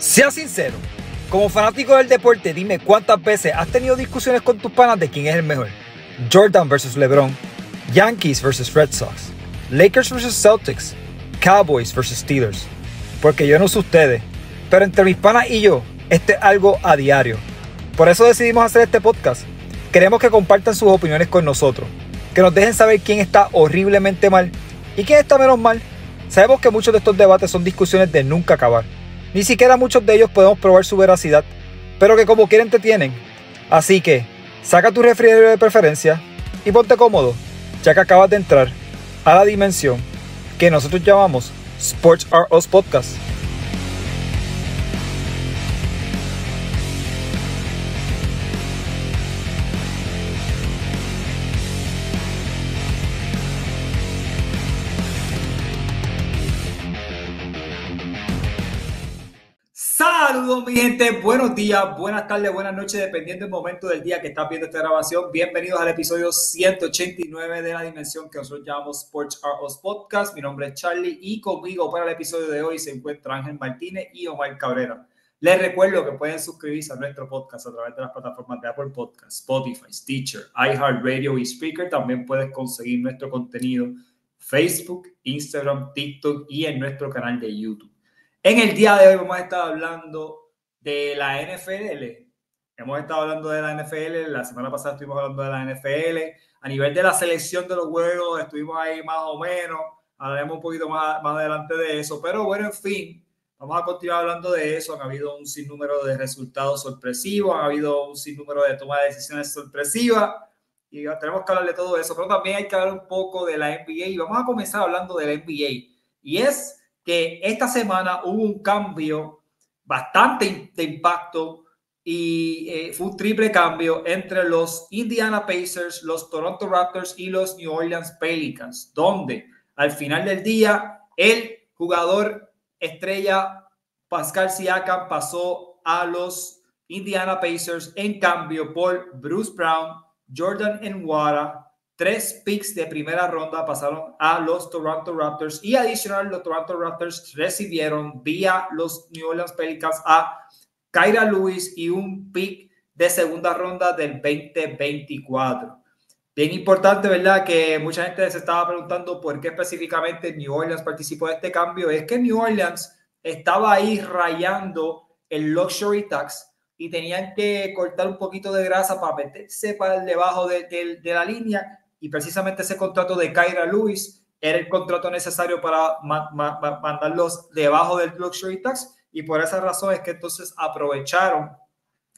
Sea sincero, como fanático del deporte, dime cuántas veces has tenido discusiones con tus panas de quién es el mejor. Jordan versus LeBron, Yankees versus Red Sox, Lakers versus Celtics, Cowboys versus Steelers. Porque yo no sé ustedes, pero entre mis panas y yo, este es algo a diario. Por eso decidimos hacer este podcast. Queremos que compartan sus opiniones con nosotros, que nos dejen saber quién está horriblemente mal y quién está menos mal. Sabemos que muchos de estos debates son discusiones de nunca acabar. Ni siquiera muchos de ellos podemos probar su veracidad, pero que como quieren te tienen. Así que, saca tu refrigerador de preferencia y ponte cómodo, ya que acabas de entrar a la dimensión que nosotros llamamos Sports Are Us Podcast. Mi gente, buenos días, buenas tardes, buenas noches, dependiendo del momento del día que estás viendo esta grabación. Bienvenidos al episodio 189 de la dimensión que nosotros llamamos Sports Are Us Podcast. Mi nombre es Charlie y conmigo para el episodio de hoy se encuentra Ángel Martínez y Omar Cabrera. Les recuerdo que pueden suscribirse a nuestro podcast a través de las plataformas de Apple Podcast, Spotify, Stitcher, iHeartRadio y Speaker. También puedes conseguir nuestro contenido Facebook, Instagram, TikTok y en nuestro canal de YouTube. En el día de hoy vamos a estar hablando de la NFL. Hemos estado hablando de la NFL, la semana pasada estuvimos hablando de la NFL. A nivel de la selección de los juegos, estuvimos ahí más o menos. Hablaremos un poquito más, más adelante de eso. Pero bueno, en fin, vamos a continuar hablando de eso. Han habido un sinnúmero de resultados sorpresivos, ha habido un sinnúmero de toma de decisiones sorpresivas. Y tenemos que hablar de todo eso. Pero también hay que hablar un poco de la NBA. Y vamos a comenzar hablando de la NBA. Y es que esta semana hubo un cambio bastante de impacto y eh, fue un triple cambio entre los Indiana Pacers, los Toronto Raptors y los New Orleans Pelicans, donde al final del día el jugador estrella Pascal Siakam pasó a los Indiana Pacers en cambio por Bruce Brown, Jordan Nwara, tres picks de primera ronda pasaron a los Toronto Raptors y adicional los Toronto Raptors recibieron vía los New Orleans Pelicans a Kyra Lewis y un pick de segunda ronda del 2024. Bien importante, ¿verdad? Que mucha gente se estaba preguntando por qué específicamente New Orleans participó de este cambio. Es que New Orleans estaba ahí rayando el luxury tax y tenían que cortar un poquito de grasa para meterse para debajo de, de, de la línea y precisamente ese contrato de Kyra Lewis era el contrato necesario para mandarlos debajo del luxury tax y por esa razón es que entonces aprovecharon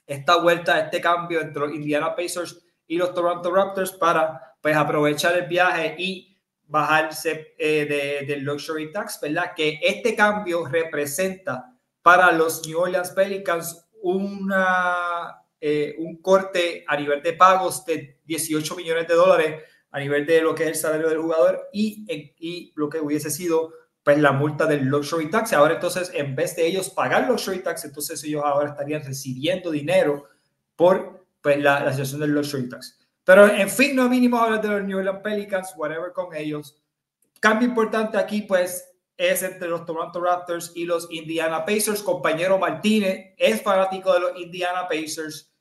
esta vuelta, este cambio entre Indiana Pacers y los Toronto Raptors para pues aprovechar el viaje y bajarse eh, del luxury tax, ¿verdad? Que este cambio representa para los New Orleans Pelicans una, eh, un corte a nivel de pagos de 18 millones de dólares a nivel de lo que es el salario del jugador y, y lo que hubiese sido pues la multa del luxury tax. Ahora entonces, en vez de ellos pagar luxury tax, entonces ellos ahora estarían recibiendo dinero por pues, la, la situación del luxury tax. Pero en fin, no mínimo hablar de los New Orleans Pelicans, whatever con ellos. Cambio importante aquí, pues, es entre los Toronto Raptors y los Indiana Pacers. Compañero Martínez es fanático de los Indiana Pacers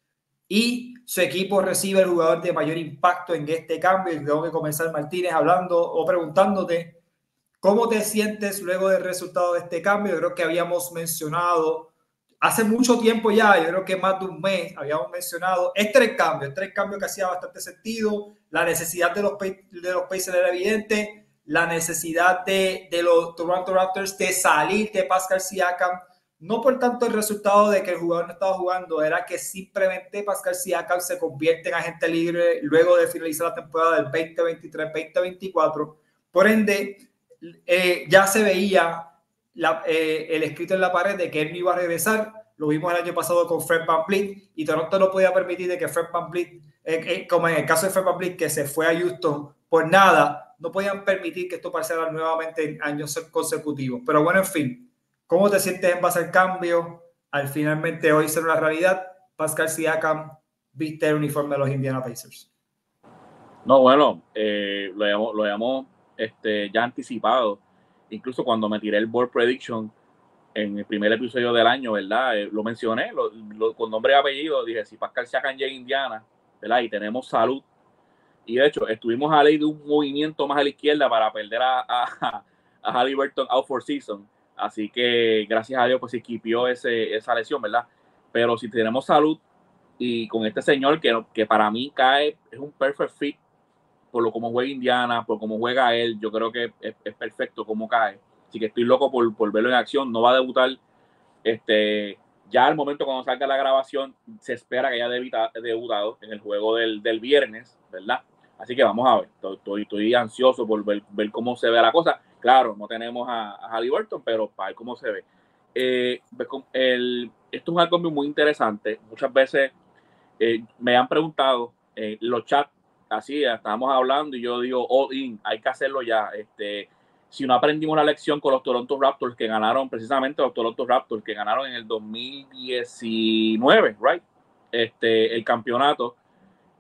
y su equipo recibe el jugador de mayor impacto en este cambio. Y tengo que comenzar, Martínez, hablando o preguntándote cómo te sientes luego del resultado de este cambio. Yo creo que habíamos mencionado hace mucho tiempo ya, yo creo que más de un mes, habíamos mencionado este tres cambios, tres cambios que hacía bastante sentido. La necesidad de los, de los Pacers era evidente, la necesidad de, de los Toronto Raptors de salir de Pascal Siakam no por tanto el resultado de que el jugador no estaba jugando, era que simplemente Pascal Siakam se convierte en agente libre luego de finalizar la temporada del 2023-2024. Por ende, eh, ya se veía eh, el escrito en la pared de que él no iba a regresar. Lo vimos el año pasado con Fred Van y Toronto no podía permitir que Fred Van eh, como en el caso de Fred Van que se fue a Houston por nada, no podían permitir que esto pasara nuevamente en años consecutivos. Pero bueno, en fin, ¿Cómo te sientes en base al cambio? Al finalmente hoy ser una realidad, Pascal Siakam viste el uniforme de los Indiana Pacers. No, bueno, eh, lo habíamos, este, ya anticipado. Incluso cuando me tiré el board prediction, en el primer episodio del año, ¿verdad? Eh, lo mencioné con nombre y apellido, dije, si Pascal Siakam llega a Indiana, ¿verdad? Y tenemos salud. Y de hecho, estuvimos a ley de un movimiento más a la izquierda para perder a, a, a Halliburton out for season. Así que gracias a Dios, pues se equipió ese, esa lesión, ¿verdad? Pero si tenemos salud y con este señor que, que para mí cae, es un perfect fit por lo como juega Indiana, por cómo juega él, yo creo que es, es perfecto cómo cae Así que estoy loco por, por, verlo en acción. No va a debutar este, ya al momento cuando salga la grabación, se espera que haya debutado en el juego del, del, viernes, ¿verdad? Así que vamos a ver. Estoy, estoy ansioso por ver, ver, cómo se ve la cosa. Claro, no tenemos a, Halliburton, pero para ver cómo se ve. Eh, esto es un algo muy interesante. Muchas veces eh, me han preguntado en los chats, así, estábamos hablando y yo digo, all in, hay que hacerlo ya. Este, si no aprendimos la lección con los Toronto Raptors que ganaron, precisamente los Toronto Raptors que ganaron en el 2019, right? Este, el campeonato.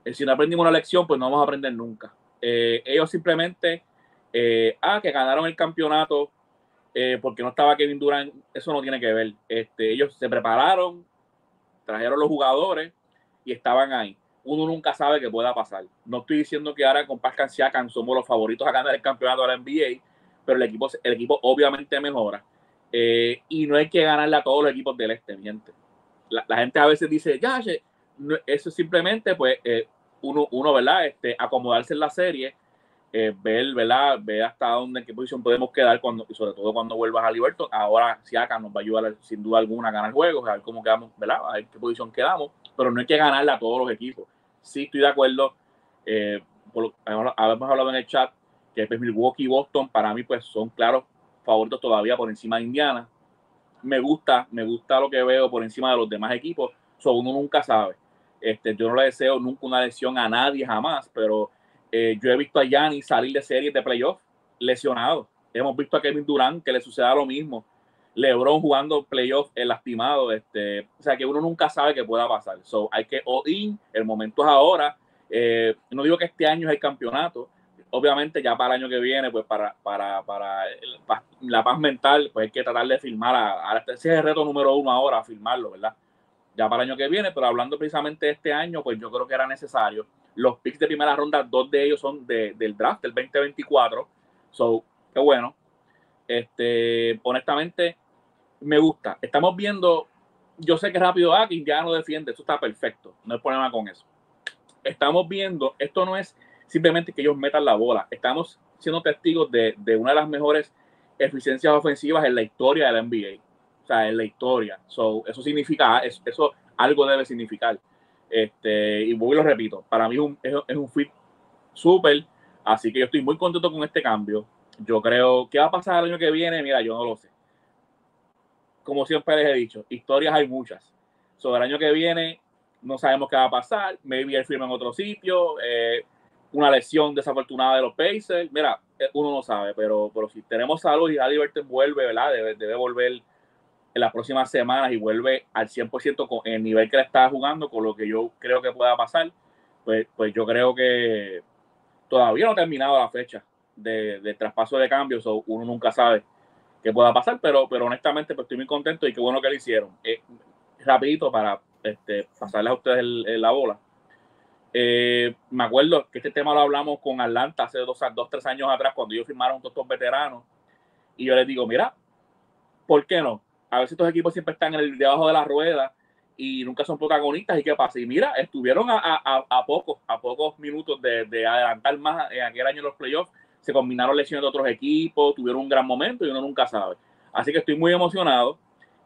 Eh, si no aprendimos la lección, pues no vamos a aprender nunca. Eh, ellos simplemente, eh, ah, que ganaron el campeonato porque no estaba Kevin Durant, eso no tiene que ver. Este, ellos se prepararon, trajeron los jugadores y estaban ahí. Uno nunca sabe qué pueda pasar. No estoy diciendo que ahora con Pascal Siakam somos los favoritos a ganar el campeonato de la NBA, pero el equipo, el equipo obviamente mejora. Eh, y no hay que ganarle a todos los equipos del este, gente. La, gente a veces dice, ya, eso es simplemente, pues, eh, uno, uno, ¿verdad? Este, acomodarse en la serie, eh, ver, ¿verdad? Ver hasta dónde, en qué posición podemos quedar, cuando, y sobre todo cuando vuelvas a Liberton. Ahora, si acá nos va a ayudar sin duda alguna a ganar juegos, a ver cómo quedamos, ¿verdad? A ver qué posición quedamos, pero no hay que ganarle a todos los equipos. Sí, estoy de acuerdo. habíamos hablado en el chat que pues Milwaukee y Boston para mí pues son claros favoritos todavía por encima de Indiana. Me gusta, me gusta lo que veo por encima de los demás equipos. So, uno nunca sabe. Este, yo no le deseo nunca una lesión a nadie jamás, pero eh, yo he visto a Yanni salir de series de playoff lesionado. Hemos visto a Kevin Durant que le suceda lo mismo. LeBron jugando playoff el lastimado. Este, o sea que uno nunca sabe qué pueda pasar. So, hay que all in. El momento es ahora. Eh, no digo que este año es el campeonato, obviamente ya para el año que viene, pues para, para, para la paz mental, pues hay que tratar de filmar, a, ese es el reto número uno ahora, filmarlo, ¿verdad? Ya para el año que viene, pero hablando precisamente de este año, pues yo creo que era necesario. Los picks de primera ronda, dos de ellos son de, del draft del 2024, so, qué bueno. Este, honestamente, me gusta. Estamos viendo, yo sé que rápido, ah, ya no defiende, eso está perfecto, no hay problema con eso. Estamos viendo, esto no es simplemente que ellos metan la bola. Estamos siendo testigos de, de una de las mejores eficiencias ofensivas en la historia de la NBA. O sea, en la historia. So, eso significa, eso, algo debe significar. Este, y voy y lo repito, para mí es un, es, un fit súper, así que yo estoy muy contento con este cambio. Yo creo, ¿qué va a pasar el año que viene? Mira, yo no lo sé. Como siempre les he dicho, historias hay muchas. Sobre el año que viene, no sabemos qué va a pasar. Maybe él firma en otro sitio. Eh, una lesión desafortunada de los Pacers. Mira, eh, uno no sabe, pero, pero si tenemos salud y Halliburton vuelve, ¿verdad? Debe, debe volver en las próximas semanas y vuelve al 100% con el nivel que le está jugando, con lo que yo creo que pueda pasar, pues, pues yo creo que todavía no ha terminado la fecha de, traspaso de cambios, o uno nunca sabe qué pueda pasar, pero, pero honestamente pues estoy muy contento y qué bueno que lo hicieron. Eh, rapidito para este, pasarles a ustedes la bola. Eh, me acuerdo que este tema lo hablamos con Atlanta hace dos, dos tres años atrás, cuando ellos firmaron todos estos veteranos. Y yo les digo, mira, ¿por qué no? A veces estos equipos siempre están en el, debajo de la rueda y nunca son protagonistas. ¿Y qué pasa? Y mira, estuvieron a, a, a pocos, a pocos minutos de, de, adelantar más en aquel año los playoffs. Se combinaron lesiones de otros equipos, tuvieron un gran momento y uno nunca sabe. Así que estoy muy emocionado.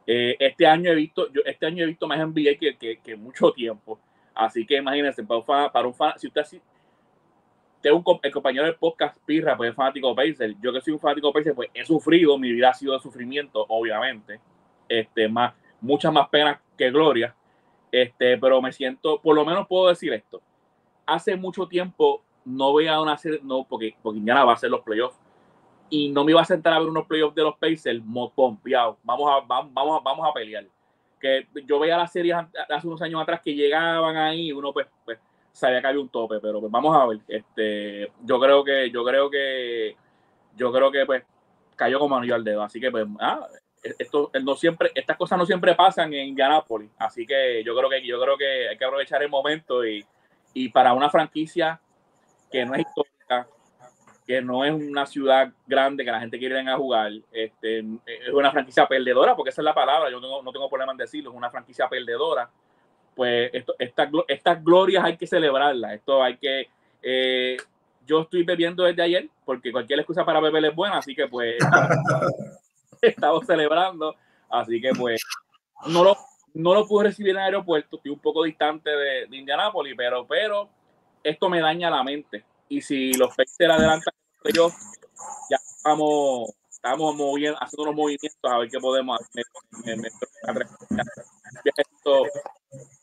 Eh, este año he visto, yo este año he visto más NBA que, que, que mucho tiempo. Así que imagínense, para un fan, para un fan si usted así, tengo un, el compañero del podcast Pirra, pues es fanático de Pacers. Yo que soy un fanático de Pacers, pues he sufrido, mi vida ha sido de sufrimiento, obviamente. Este, más, muchas más penas que gloria. Este, pero me siento, por lo menos puedo decir esto. Hace mucho tiempo no veía una serie, no, porque, porque Indiana va a hacer los playoffs. Y no me iba a sentar a ver unos playoffs de los Pacers, pompeado. Vamos a, vamos, vamos, vamos a pelear que yo veía las series hace unos años atrás que llegaban ahí, uno pues, pues sabía que había un tope, pero pues vamos a ver. Este, yo creo que, yo creo que, yo creo que pues cayó como anillo al dedo. Así que pues, ah, esto no siempre, estas cosas no siempre pasan en Indianapolis, así que yo creo que yo creo que hay que aprovechar el momento y, y para una franquicia que no es histórica, que no es una ciudad grande que la gente quiere ir a jugar, este, es una franquicia perdedora, porque esa es la palabra, yo no tengo problema en decirlo, es una franquicia perdedora, pues esto, estas glorias hay que celebrarlas, esto hay que... Eh, yo estoy bebiendo desde ayer, porque cualquier excusa para beber es buena, así que pues estamos celebrando, así que pues no lo, no lo pude recibir en el aeropuerto, estoy un poco distante de, de Indianápolis, pero, pero esto me daña la mente y si los Pacers adelantan yo ya estamos, estamos moviendo, haciendo unos movimientos a ver qué podemos hacer.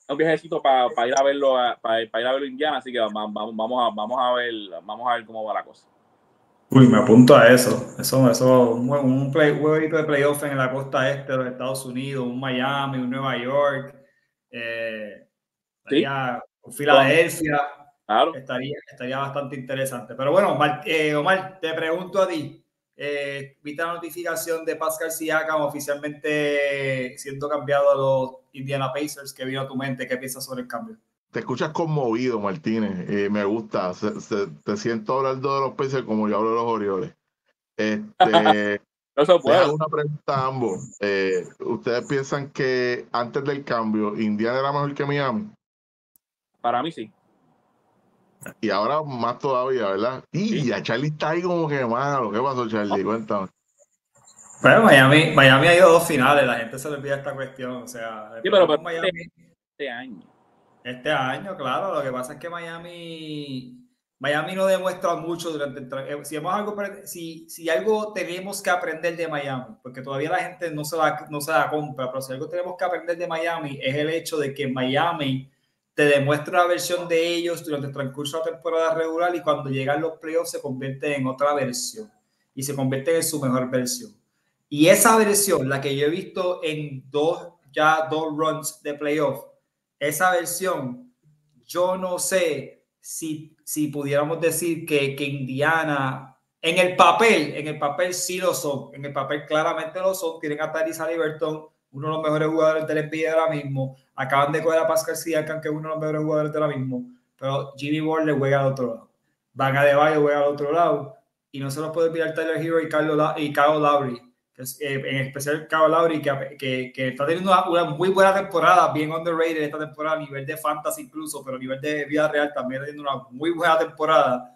un viajecito para, para ir a verlo para, ir a verlo Indiana, así que vamos, vamos, a, vamos a ver vamos a ver cómo va la cosa. Uy, me apunto a eso. Eso, eso un, un, play, jueguito de playoff en la costa este de los Estados Unidos, un Miami, un Nueva York, eh, ¿Sí? un Filadelfia. Estaría, estaría bastante interesante. Pero bueno, Omar, eh, Omar te pregunto a ti. Eh, ¿Viste la notificación de Pascal Siakam oficialmente siendo cambiado a los Indiana Pacers? ¿Qué vino a tu mente? ¿Qué piensas sobre el cambio? Te escuchas conmovido, Martínez. Eh, me gusta. te siento hablando de los Pacers como yo hablo de los Orioles. Este, no hago una pregunta a ambos. ¿Ustedes piensan que antes del cambio Indiana era mejor que Miami? Para mí sí. Y ahora más todavía, ¿verdad? Y ya Charlie está ahí como que malo. ¿Qué pasó, Charlie? Cuéntame. Bueno, Miami, Miami ha ido a dos finales, la gente se le olvida esta cuestión. O sea, sí, pero, Miami, este año. Este año, claro. Lo que pasa es que Miami, Miami no demuestra mucho durante el eh, si, algo, si, si algo tenemos que aprender de Miami, porque todavía la gente no se, la, no se la compra, pero si algo tenemos que aprender de Miami es el hecho de que Miami te demuestra una versión de ellos durante el transcurso de la temporada regular y cuando llegan los playoffs se convierte en otra versión y se convierte en su mejor versión. Y esa versión, la que yo he visto en dos, ya dos runs de playoff, esa versión, yo no sé si, si pudiéramos decir que, que Indiana, en el papel, en el papel sí lo son, en el papel claramente lo son, tienen a Tyrese Liberton, uno de los mejores jugadores del NBA ahora mismo. Acaban de coger a Pascal Siakam, que es uno de los mejores jugadores de ahora mismo. Pero Jimmy Butler juega al otro lado. Van a Bayo juega al otro lado. Y no se los puede mirar Tyler Hero y, Carlos y Kyle Lowry. Eh, en especial Kyle Lowry, que, que, que, está teniendo una, muy buena temporada, bien underrated esta temporada, a nivel de fantasy incluso, pero a nivel de vida real también está teniendo una muy buena temporada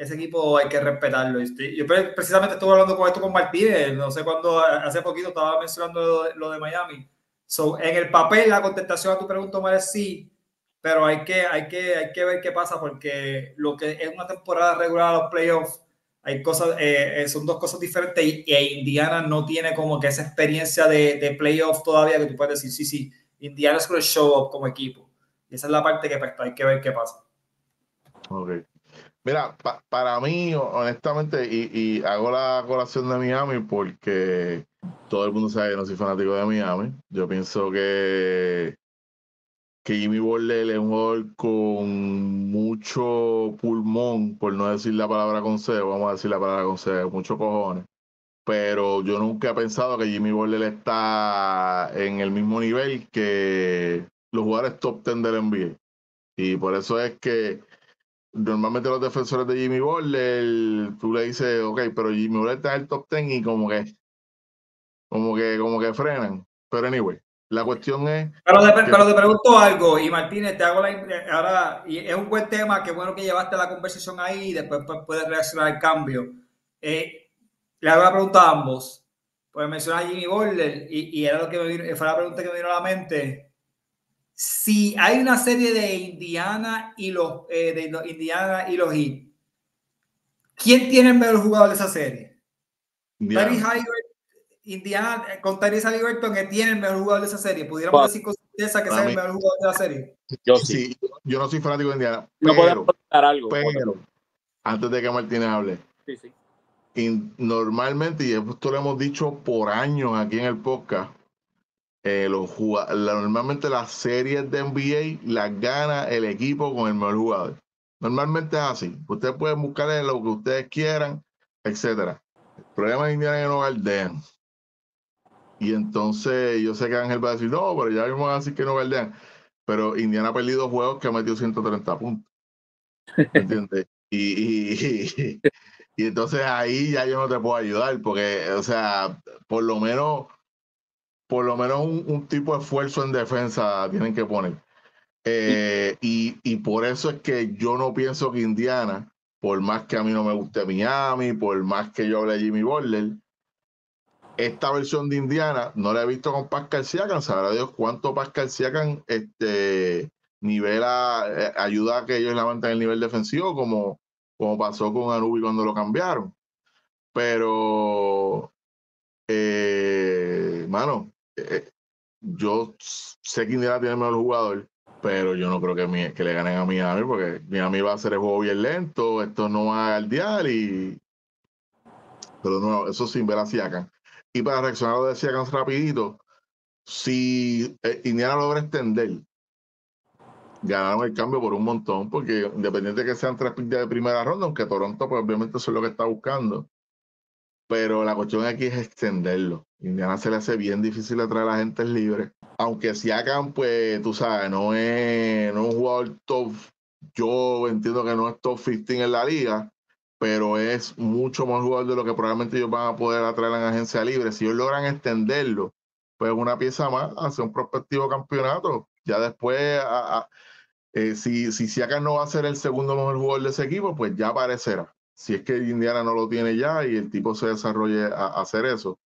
ese equipo hay que respetarlo. Yo precisamente estuve hablando con esto con Martínez, no sé cuándo, hace poquito estaba mencionando lo de, Miami. So, en el papel, la contestación a tu pregunta, Omar, es sí, pero hay que, hay, que, hay que ver qué pasa porque lo que es una temporada regular a los playoffs, hay cosas, eh, eh, son dos cosas diferentes y, Indiana no tiene como que esa experiencia de, de playoffs todavía que tú puedes decir, sí, sí, Indiana es un show up como equipo. Y esa es la parte que pues, hay que ver qué pasa. Ok. Mira, para mí, honestamente, y, hago la colación de Miami porque todo el mundo sabe que no soy fanático de Miami. Yo pienso que, que Jimmy Butler es un jugador con mucho pulmón, por no decir la palabra consejo, vamos a decir la palabra consejo, muchos cojones. Pero yo nunca he pensado que Jimmy Butler está en el mismo nivel que los jugadores top 10 del NBA. Y por eso es que normalmente los defensores de Jimmy Butler, tú le dices, ok, pero Jimmy Butler está en el top 10 y como que, como que, como que frenan. Pero anyway, la cuestión es. Pero te, pero te pregunto algo, y Martínez, te hago la. Ahora, y es un buen tema, qué bueno que llevaste la conversación ahí y después pues, puedes reaccionar al cambio. Eh, le hago la pregunta a ambos. Pues mencionar a Jimmy Butler y, y, era lo que me vino, fue la pregunta que me vino a la mente si hay una serie de Indiana y los, eh, de Indiana y los Heat, ¿quién tiene el mejor jugador de esa serie? Indiana, Indiana eh, con Tyrese Halliburton que tiene el mejor jugador de esa serie. Pudiéramos decir con certeza que sea el mejor jugador de la serie. Yo sí. yo no soy fanático de Indiana. Pero, no puedo algo. Pero, antes de que Martínez hable. Sí, sí. Y normalmente, y esto lo hemos dicho por años aquí en el podcast, eh, los normalmente las series de NBA las gana el equipo con el mejor jugador. Normalmente es así. Ustedes pueden buscarle lo que ustedes quieran, etcétera. El problema de Indiana es que no galdean. Y entonces yo sé que Ángel va a decir, no, pero ya mismo van a decir que no guardean. Pero Indiana ha perdido juegos que ha metido 130 puntos. ¿Entiendes? y, y, y entonces ahí ya yo no te puedo ayudar, porque, o sea, por lo menos, por lo menos un, tipo de esfuerzo en defensa tienen que poner. Eh, y, y, por eso es que yo no pienso que Indiana, por más que a mí no me guste Miami, por más que yo hable de Jimmy Butler, esta versión de Indiana no la he visto con Pascal Siakam. Sabrá Dios cuánto Pascal Siakam este, nivela, eh, ayuda a que ellos levanten el nivel defensivo, como como pasó con Anubi cuando lo cambiaron. Pero, eh, mano, eh, yo sé que Indiana tiene el mejor jugador, pero yo no creo que, que le ganen a Miami, porque Miami va a hacer el juego bien lento, esto no va a galdear y... Pero no, eso sin ver a Siakam. Y para reaccionar lo de Siakam rapidito, si eh, Indiana logra extender ganaron el cambio por un montón, porque independiente de que sean tres picks de primera ronda, aunque Toronto, pues obviamente eso es lo que está buscando. Pero la cuestión aquí es extenderlo. Indiana se le hace bien difícil atraer a la gente libre. Aunque si hagan, pues, tú sabes, no es, no es un jugador top. Yo entiendo que no es top 15 en la liga, pero es mucho más jugador de lo que probablemente ellos van a poder atraer en agencia libre. Si ellos logran extenderlo, pues una pieza más hacia un prospectivo campeonato. Ya después, eh, si, si no va a ser el segundo mejor jugador de ese equipo, pues ya aparecerá. Si es que Indiana no lo tiene ya y el tipo se desarrolle a, hacer eso.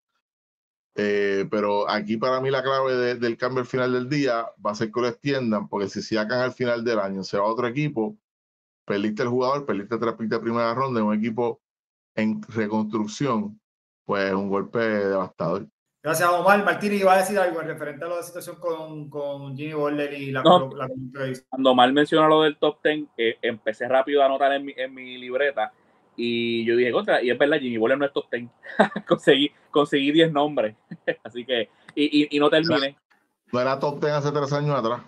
Eh, pero aquí para mí la clave del cambio al final del día va a ser que lo extiendan, porque si Siakam al final del año se va a otro equipo, perdiste el jugador, perdiste tres picks de primera ronda en un equipo en reconstrucción, pues es un golpe devastador. Gracias, Omar. Martín, iba a decir algo en referente a la situación con, con Jimmy Butler y la, no, Cuando Omar mencionó lo del top 10, eh, empecé rápido a anotar en mi, en mi libreta y yo dije, contra, y es verdad, Jimmy Butler no es top 10. conseguí, conseguí 10 nombres. Así que, y, y, y no terminé. ¿No era top 10 hace tres años atrás?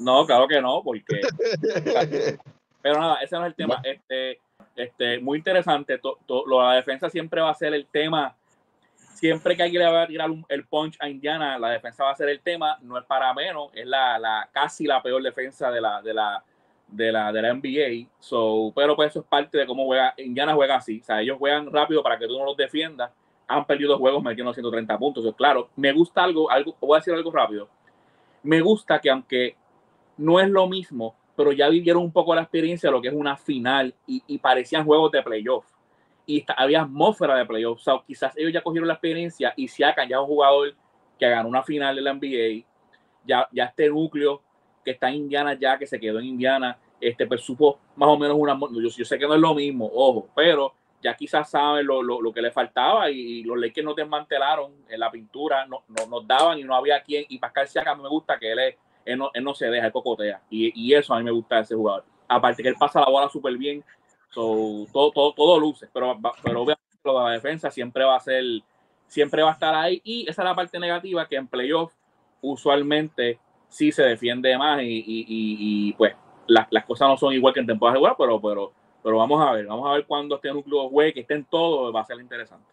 No, claro que no, porque. Pero nada, ese no es el tema. Este, este, muy interesante. To, la defensa siempre va a ser el tema siempre que alguien le va a tirar el punch a Indiana, la defensa va a ser el tema, no es para menos, es la, la casi la peor defensa de la, de la, de la, de la NBA. So, pero pues eso es parte de cómo juega. Indiana juega así. O sea, ellos juegan rápido para que tú no los defiendas. Han perdido juegos metiendo 130 puntos. claro, me gusta algo, algo, voy a decir algo rápido. Me gusta que aunque no es lo mismo, pero ya vivieron un poco la experiencia de lo que es una final y, y parecían juegos de playoff y había atmósfera de playoffs. O quizás ellos ya cogieron la experiencia y si ya un jugador que ganó una final de la NBA, ya, ya este núcleo que está en Indiana ya, que se quedó en Indiana, este, pues supo más o menos una... Yo, yo sé que no es lo mismo, ojo, pero ya quizás saben lo, lo, lo, que le faltaba y, los Lakers no desmantelaron en la pintura, no, no, nos daban y no había quien. Y Pascal Siakam me gusta que él, es, él, no, él no se deja, él cocotea. Y, y, eso a mí me gusta de ese jugador. Aparte que él pasa la bola súper bien, todo, todo, todo luce, pero, pero obviamente la defensa siempre va a ser, siempre va a estar ahí. Y esa es la parte negativa que en playoff usualmente sí se defiende más y, y, y, pues las, las, cosas no son igual que en temporada regular, pero, pero, pero vamos a ver, vamos a ver cuando este núcleo juegue, que estén todos, va a ser interesante.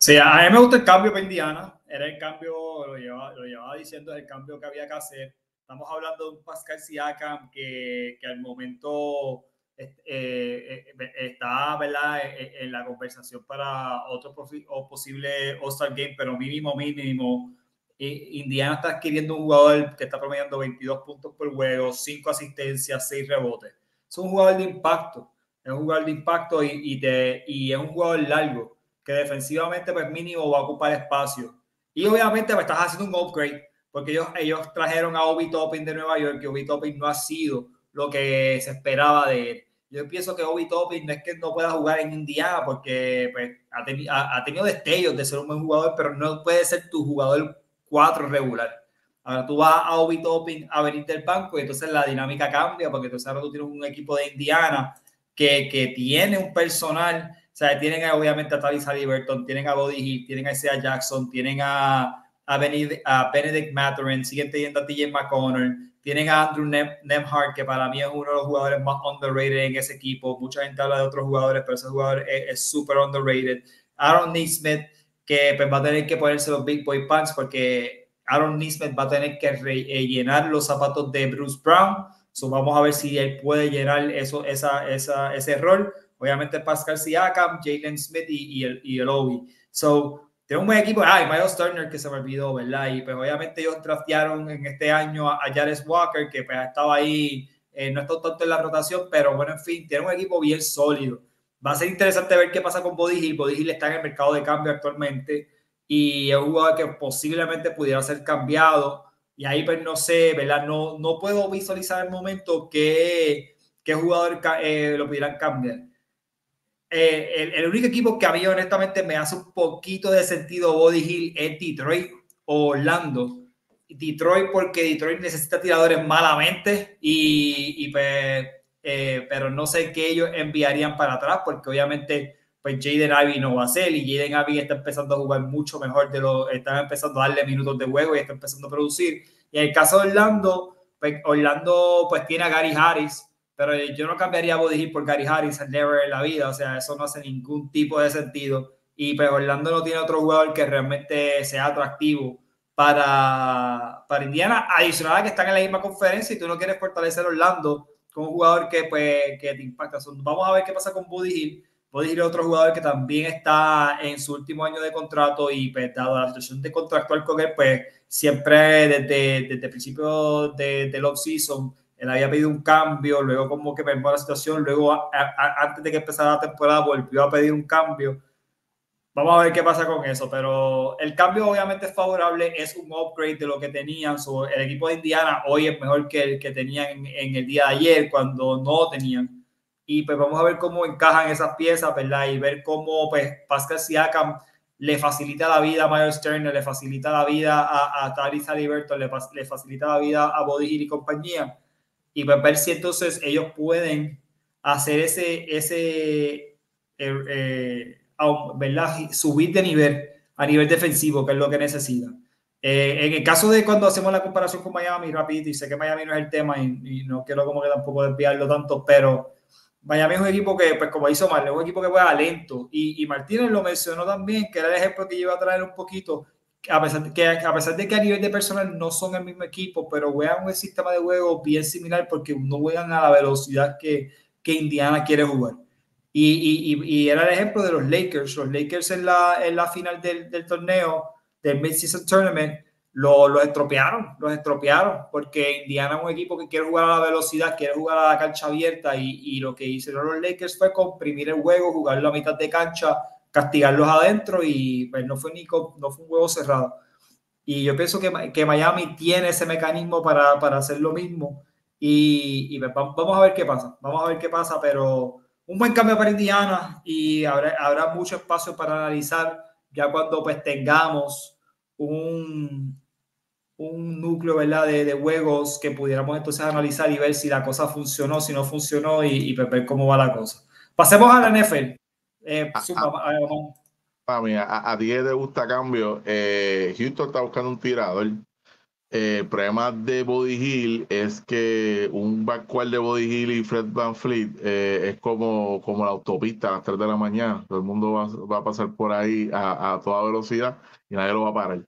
Sí, a mí me gusta el cambio para Indiana, era el cambio, lo llevaba, lo llevaba diciendo, el cambio que había que hacer. Estamos hablando de un Pascal Siakam que, que al momento eh, eh, está ¿verdad? E, e, en la conversación para otro posible All-Star Game, pero mínimo, mínimo. Indiana está adquiriendo un jugador que está promediando 22 puntos por juego, 5 asistencias, 6 rebotes. Es un jugador de impacto, es un jugador de impacto y, y, y es un jugador largo, que defensivamente pues mínimo va a ocupar espacio. Y obviamente me pues, estás haciendo un upgrade, porque ellos, ellos trajeron a Obi Topping de Nueva York, que Obi Topping no ha sido lo que se esperaba de él. Yo pienso que Obi Topping no es que no pueda jugar en Indiana porque pues, ha, ha, tenido destellos de ser un buen jugador, pero no puede ser tu jugador 4 regular. Ahora tú vas a Obi Topping a venir del banco y entonces la dinámica cambia porque entonces ahora tú tienes un equipo de Indiana que, que tiene un personal, sea, tienen obviamente a Talisa Liberton, tienen a Body Hill, tienen a Isaiah Jackson, tienen a, a, Benedict, a Benedict Mathurin, siguen teniendo a TJ McConnell, tienen a Andrew Nemhart, que para mí es uno de los jugadores más underrated en ese equipo. Mucha gente habla de otros jugadores, pero ese jugador es súper underrated. Aaron Neesmith, que pues, va a tener que ponerse los Big Boy Pants porque Aaron Nismet va a tener que eh, llenar los zapatos de Bruce Brown. So, vamos a ver si él puede llenar eso, esa, esa, ese rol. Obviamente Pascal Siakam, Jalen Smith y, y, el, y el Obi. So, tiene un buen equipo. Ah, y Miles Turner que se me olvidó, ¿verdad? Y pues obviamente ellos draftearon en este año a, a Jared Walker, que pues estaba ahí, eh, no está tanto en la rotación, pero bueno, en fin, tiene un equipo bien sólido. Va a ser interesante ver qué pasa con Body Hill. Body Hill está en el mercado de cambio actualmente y es un jugador que posiblemente pudiera ser cambiado. Y ahí pues no sé, ¿verdad? No, no puedo visualizar el momento que, que jugador eh, lo pudieran cambiar. Eh, el, único equipo que a mí honestamente me hace un poquito de sentido Body Hill es Detroit o Orlando. Detroit porque Detroit necesita tiradores malamente y, y pues eh, pero no sé qué ellos enviarían para atrás, porque obviamente pues Jaden Ivey no va a ser, y Jaden Ivey está empezando a jugar mucho mejor de lo, está empezando a darle minutos de juego y está empezando a producir. Y en el caso de Orlando, pues Orlando pues tiene a Gary Harris, pero yo no cambiaría a Body Hill por Gary Harris never en la vida, o sea, eso no hace ningún tipo de sentido. Y pues Orlando no tiene otro jugador que realmente sea atractivo para, para Indiana, adicional a que están en la misma conferencia y tú no quieres fortalecer Orlando con un jugador que, pues, que te impacta. Vamos a ver qué pasa con Buddy Hill. Buddy Hill es otro jugador que también está en su último año de contrato y, pues, dado la situación de contractual con él, pues, siempre desde, desde el principio de, del off-season, él había pedido un cambio, luego como que perdió la situación, luego a, a, antes de que empezara la temporada volvió a pedir un cambio Vamos a ver qué pasa con eso, pero el cambio obviamente es favorable, es un upgrade de lo que tenían. el equipo de Indiana hoy es mejor que el que tenían en, el día de ayer, cuando no tenían. Y pues vamos a ver cómo encajan esas piezas, ¿verdad? Y ver cómo pues, Pascal Siakam le facilita la vida a Miles Turner, le facilita la vida a, a Haliburton, le, le, facilita la vida a Body Hill y compañía. Y pues ver si entonces ellos pueden hacer ese, ese eh, eh, ¿verdad? subir de nivel a nivel defensivo, que es lo que necesita. Eh, en el caso de cuando hacemos la comparación con Miami, rapidito, y sé que Miami no es el tema y, no quiero como que tampoco desviarlo tanto, pero Miami es un equipo que, pues como hizo Marley, es un equipo que juega lento. Y, y, Martínez lo mencionó también, que era el ejemplo que iba a traer un poquito, a pesar, que, a pesar de que a nivel de personal no son el mismo equipo, pero juegan un sistema de juego bien similar porque no juegan a la velocidad que, que Indiana quiere jugar. Y, y, y, era el ejemplo de los Lakers. Los Lakers en la, en la final del, del torneo, del Mid-Season Tournament, los lo estropearon, los estropearon, porque Indiana es un equipo que quiere jugar a la velocidad, quiere jugar a la cancha abierta, y, y lo que hicieron los Lakers fue comprimir el juego, jugarlo a mitad de cancha, castigarlos adentro, y pues no fue, ni, no fue un juego cerrado. Y yo pienso que, que Miami tiene ese mecanismo para, para hacer lo mismo, y, y pues vamos a ver qué pasa, vamos a ver qué pasa, pero un buen cambio para Indiana y habrá, habrá mucho espacio para analizar ya cuando pues tengamos un, un núcleo ¿verdad? De, de, juegos que pudiéramos entonces analizar y ver si la cosa funcionó, si no funcionó y, y ver cómo va la cosa. Pasemos a la NFL. Eh, a, a, a, a, ti te gusta cambio. Eh, Houston está buscando un tirador. Eh, el problema de Body Hill es que un backcourt de Body Hill y Fred Van Fleet eh, es como, como la autopista a las 3 de la mañana. Todo el mundo va, va a pasar por ahí a, a, toda velocidad y nadie lo va a parar.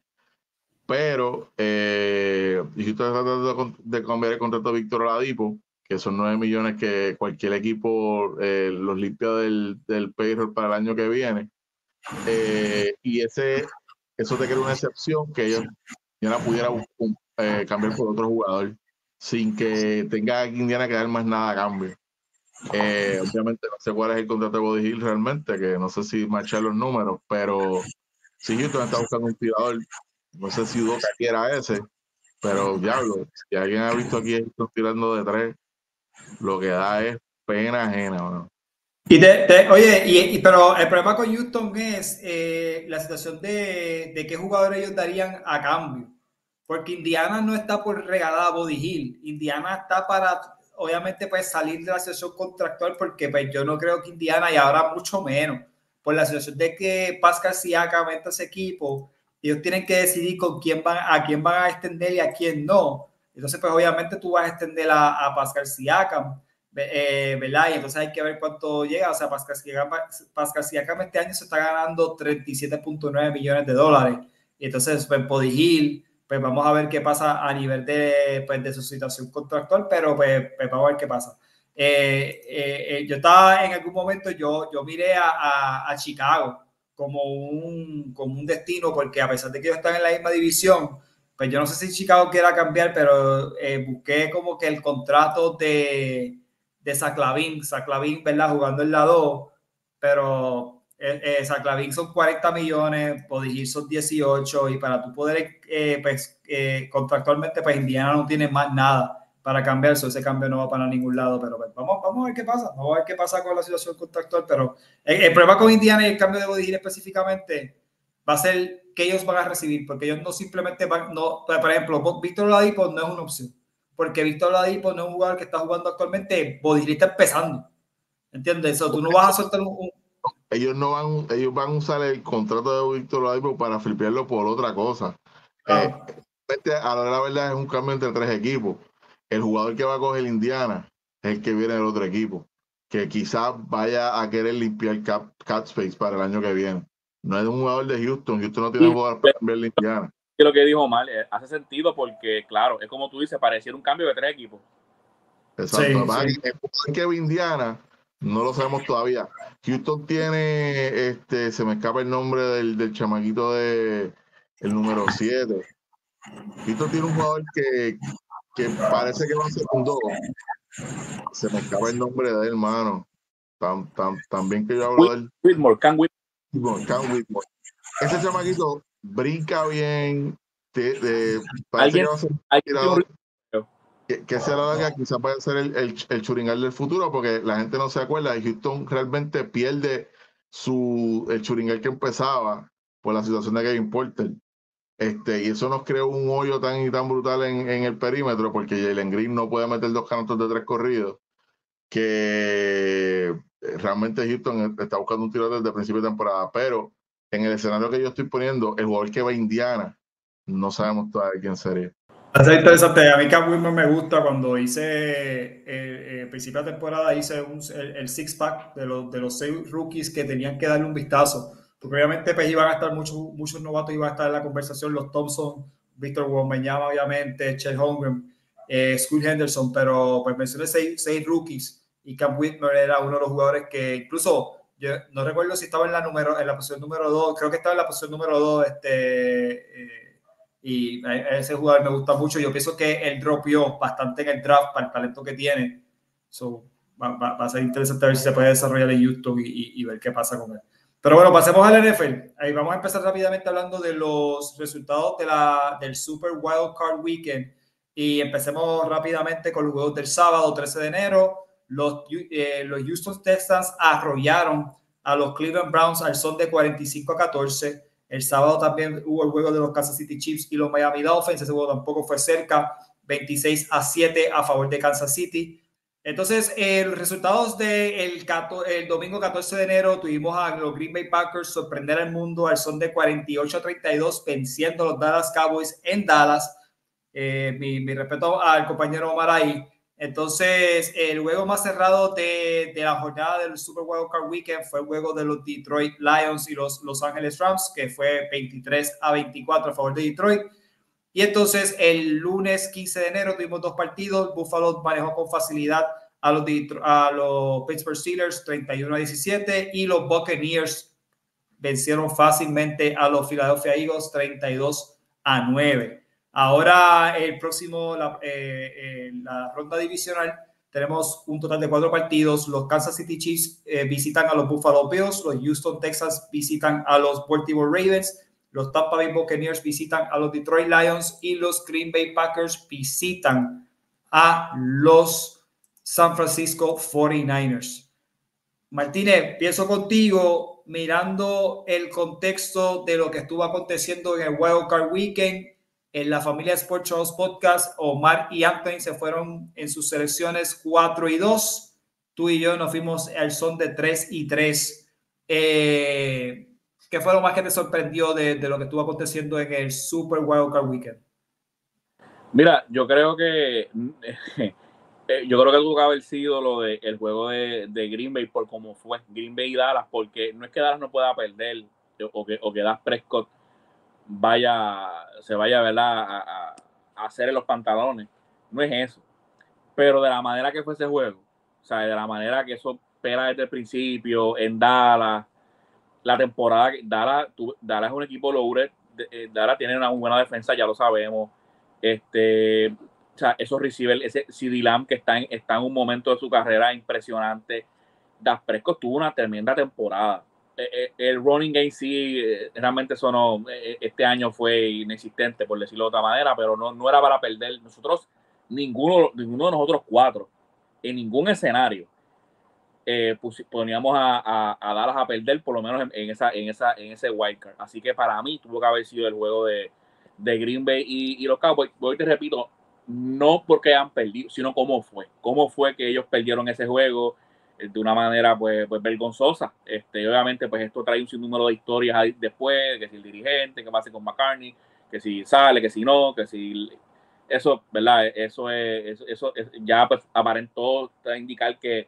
Pero eh, dijiste tratando de, cambiar el contrato de Víctor Oladipo, que son 9 millones que cualquier equipo eh, los limpia del, del payroll para el año que viene. Eh, y ese, eso te crea una excepción que ellos Indiana pudiera eh, cambiar por otro jugador sin que tenga Indiana que dar más nada a cambio. Eh, obviamente no sé cuál es el contrato de Body realmente, que no sé si marchar los números, pero si Houston está buscando un tirador, no sé si Doca quiera ese, pero diablo, si alguien ha visto aquí Houston tirando de tres, lo que da es pena ajena. Y te, oye, y, pero el problema con Houston es eh, la situación de, de qué jugadores ellos darían a cambio. Porque Indiana no está por regalar a Body Hill. Indiana está para, obviamente, pues salir de la situación contractual, porque pues, yo no creo que Indiana, y ahora mucho menos, por la situación de que Pascal Siakam a ese equipo, ellos tienen que decidir con quién van, a quién van a extender y a quién no. Entonces, pues obviamente tú vas a extender a, a Pascal Siakam eh, ¿verdad? Y entonces hay que ver cuánto llega. O sea, Pascal Siakam este año se está ganando 37.9 millones de dólares. Y entonces, pues, Podigil, pues vamos a ver qué pasa a nivel de, pues, de su situación contractual, pero pues, pues vamos a ver qué pasa. Eh, eh, yo estaba en algún momento, yo, yo miré a, a, Chicago como un, como un destino, porque a pesar de que ellos están en la misma división, pues yo no sé si Chicago quiera cambiar, pero busqué como que el contrato de, de Saclavín, Saclavín, ¿verdad? Jugando en la 2, pero eh, eh, Saclavín son 40 millones, Podigir son 18 y para tú poder, eh, pues, eh, contractualmente, pues Indiana no tiene más nada para cambiar. Eso, ese cambio no va para ningún lado, pero pues, vamos, vamos a ver qué pasa, vamos a ver qué pasa con la situación contractual, pero el, problema con Indiana y el cambio de Podigir específicamente va a ser que ellos van a recibir, porque ellos no simplemente van, no, por ejemplo, Víctor Ladipo no es una opción porque Víctor Ladipo no es un jugador que está jugando actualmente, Bodiri está empezando. ¿Entiendes? Eso, tú no vas a soltar un, Ellos no van, ellos van a usar el contrato de Víctor Ladipo para flipearlo por otra cosa. Eh, a la verdad es un cambio entre tres equipos. El jugador que va a coger Indiana es el que viene del otro equipo, que quizás vaya a querer limpiar cap, space para el año que viene. No es un jugador de Houston. Houston no tiene un jugador para cambiar Indiana lo que dijo mal eh, hace sentido porque, claro, es como tú dices, pareciera un cambio de tres equipos. Exacto. Sí, que Indiana, no lo sabemos todavía. Houston tiene, este, se me escapa el nombre del, del chamaquito de el número 7. Houston tiene un jugador que, que parece que va a ser un 2. Se me escapa el nombre de él, hermano. Tan, tan, tan bien que yo hablo de él. Whitmore, Can Whitmore. Ese chamaquito brinca bien, de, ¿Alguien, que, que sea la que quizás vaya a ser el, el, el, churingal del futuro, porque la gente no se acuerda, y Houston realmente pierde su, el churingal que empezaba por la situación de Kevin Porter. Este, y eso nos creó un hoyo tan y tan brutal en, en el perímetro, porque Jalen Green no puede meter dos canastos de tres corridos, que realmente Houston está buscando un tiro desde el principio de temporada. Pero en el escenario que yo estoy poniendo, el jugador que va a Indiana no sabemos todavía quién sería. Es interesante. A mí Whitmer me gusta cuando hice, eh, eh, principio de temporada, hice el, six pack de los, de los seis rookies que tenían que darle un vistazo. Porque obviamente pues, iban a estar muchos, muchos novatos, iban a estar en la conversación, los Thompson, Víctor Wombeñama, obviamente, Chet Holmgren, eh, Henderson, pero pues mencioné seis, seis rookies y Cam Whitmer era uno de los jugadores que incluso yo no recuerdo si estaba en la número en la posición número 2, creo que estaba en la posición número 2 este eh, y ese jugador me gusta mucho. Yo pienso que él dropió bastante en el draft para el talento que tiene. So, va, va, a ser interesante ver si se puede desarrollar en YouTube y, y, ver qué pasa con él. Pero bueno, pasemos al NFL. Ahí vamos a empezar rápidamente hablando de los resultados de la, del Super Wild Card Weekend. Y empecemos rápidamente con los juegos del sábado 13 de enero. Los, eh, los Houston Texans arrollaron a los Cleveland Browns al son de 45 a 14. El sábado también hubo el juego de los Kansas City Chiefs y los Miami Dolphins. Ese juego tampoco fue cerca. 26 a 7 a favor de Kansas City. Entonces, el resultados del el domingo 14 de enero tuvimos a los Green Bay Packers sorprender al mundo al son de 48 a 32, venciendo a los Dallas Cowboys en Dallas. Eh, mi, mi, respeto al compañero Omar ahí. Entonces, el juego más cerrado de, de, la jornada del Super Wild Card Weekend fue el juego de los Detroit Lions y los Los Angeles Rams, que fue 23 a 24 a favor de Detroit. Y entonces, el lunes 15 de enero tuvimos dos partidos. Buffalo manejó con facilidad a los, a los Pittsburgh Steelers 31 a 17 y los Buccaneers vencieron fácilmente a los Philadelphia Eagles 32 a 9. Ahora, el próximo, la, eh, la, ronda divisional, tenemos un total de cuatro partidos. Los Kansas City Chiefs eh, visitan a los Buffalo Bills, los Houston Texas visitan a los Baltimore Ravens, los Tampa Bay Buccaneers visitan a los Detroit Lions y los Green Bay Packers visitan a los San Francisco 49ers. Martínez, pienso contigo mirando el contexto de lo que estuvo aconteciendo en el Wild Card Weekend en la familia Sports Shows Podcast, Omar y Anthony se fueron en sus selecciones 4 y 2. Tú y yo nos fuimos al son de 3 y 3. Eh, ¿Qué fue lo más que te sorprendió de, de, lo que estuvo aconteciendo en el Super Wild Card Weekend? Mira, yo creo que Eh, yo creo que tuvo que haber sido lo de el juego de, de, Green Bay por cómo fue Green Bay y Dallas, porque no es que Dallas no pueda perder o que, o que Dallas Prescott vaya, se vaya ¿verdad? A, a, hacer en los pantalones. No es eso. Pero de la manera que fue ese juego, o sea, de la manera que eso pela desde el principio, en Dallas, la temporada, Dallas, Dallas es un equipo logre, eh, Dallas tiene una buena defensa, ya lo sabemos. Este, sea, esos receivers, ese CD que está en, está en un momento de su carrera impresionante. Das Prescott tuvo una tremenda temporada. Eh, eh, el running game sí, eh, realmente sonó, este año fue inexistente, por decirlo de otra manera, pero no, no era para perder. Nosotros, ninguno, ninguno de nosotros cuatro, en ningún escenario, poníamos a, a, a, Dallas a perder, por lo menos en, esa, en, esa, en ese wildcard. Así que para mí tuvo que haber sido el juego de, de Green Bay y, y los Cowboys. Hoy te repito, no porque han perdido, sino cómo fue, cómo fue que ellos perdieron ese juego eh, de una manera pues, pues vergonzosa. Este, obviamente pues esto trae un sinnúmero de historias después, que si el dirigente, que pasa con McCartney, que si sale, que si no, que si eso, ¿verdad? Eso es, eso, ya pues aparentó indicar que,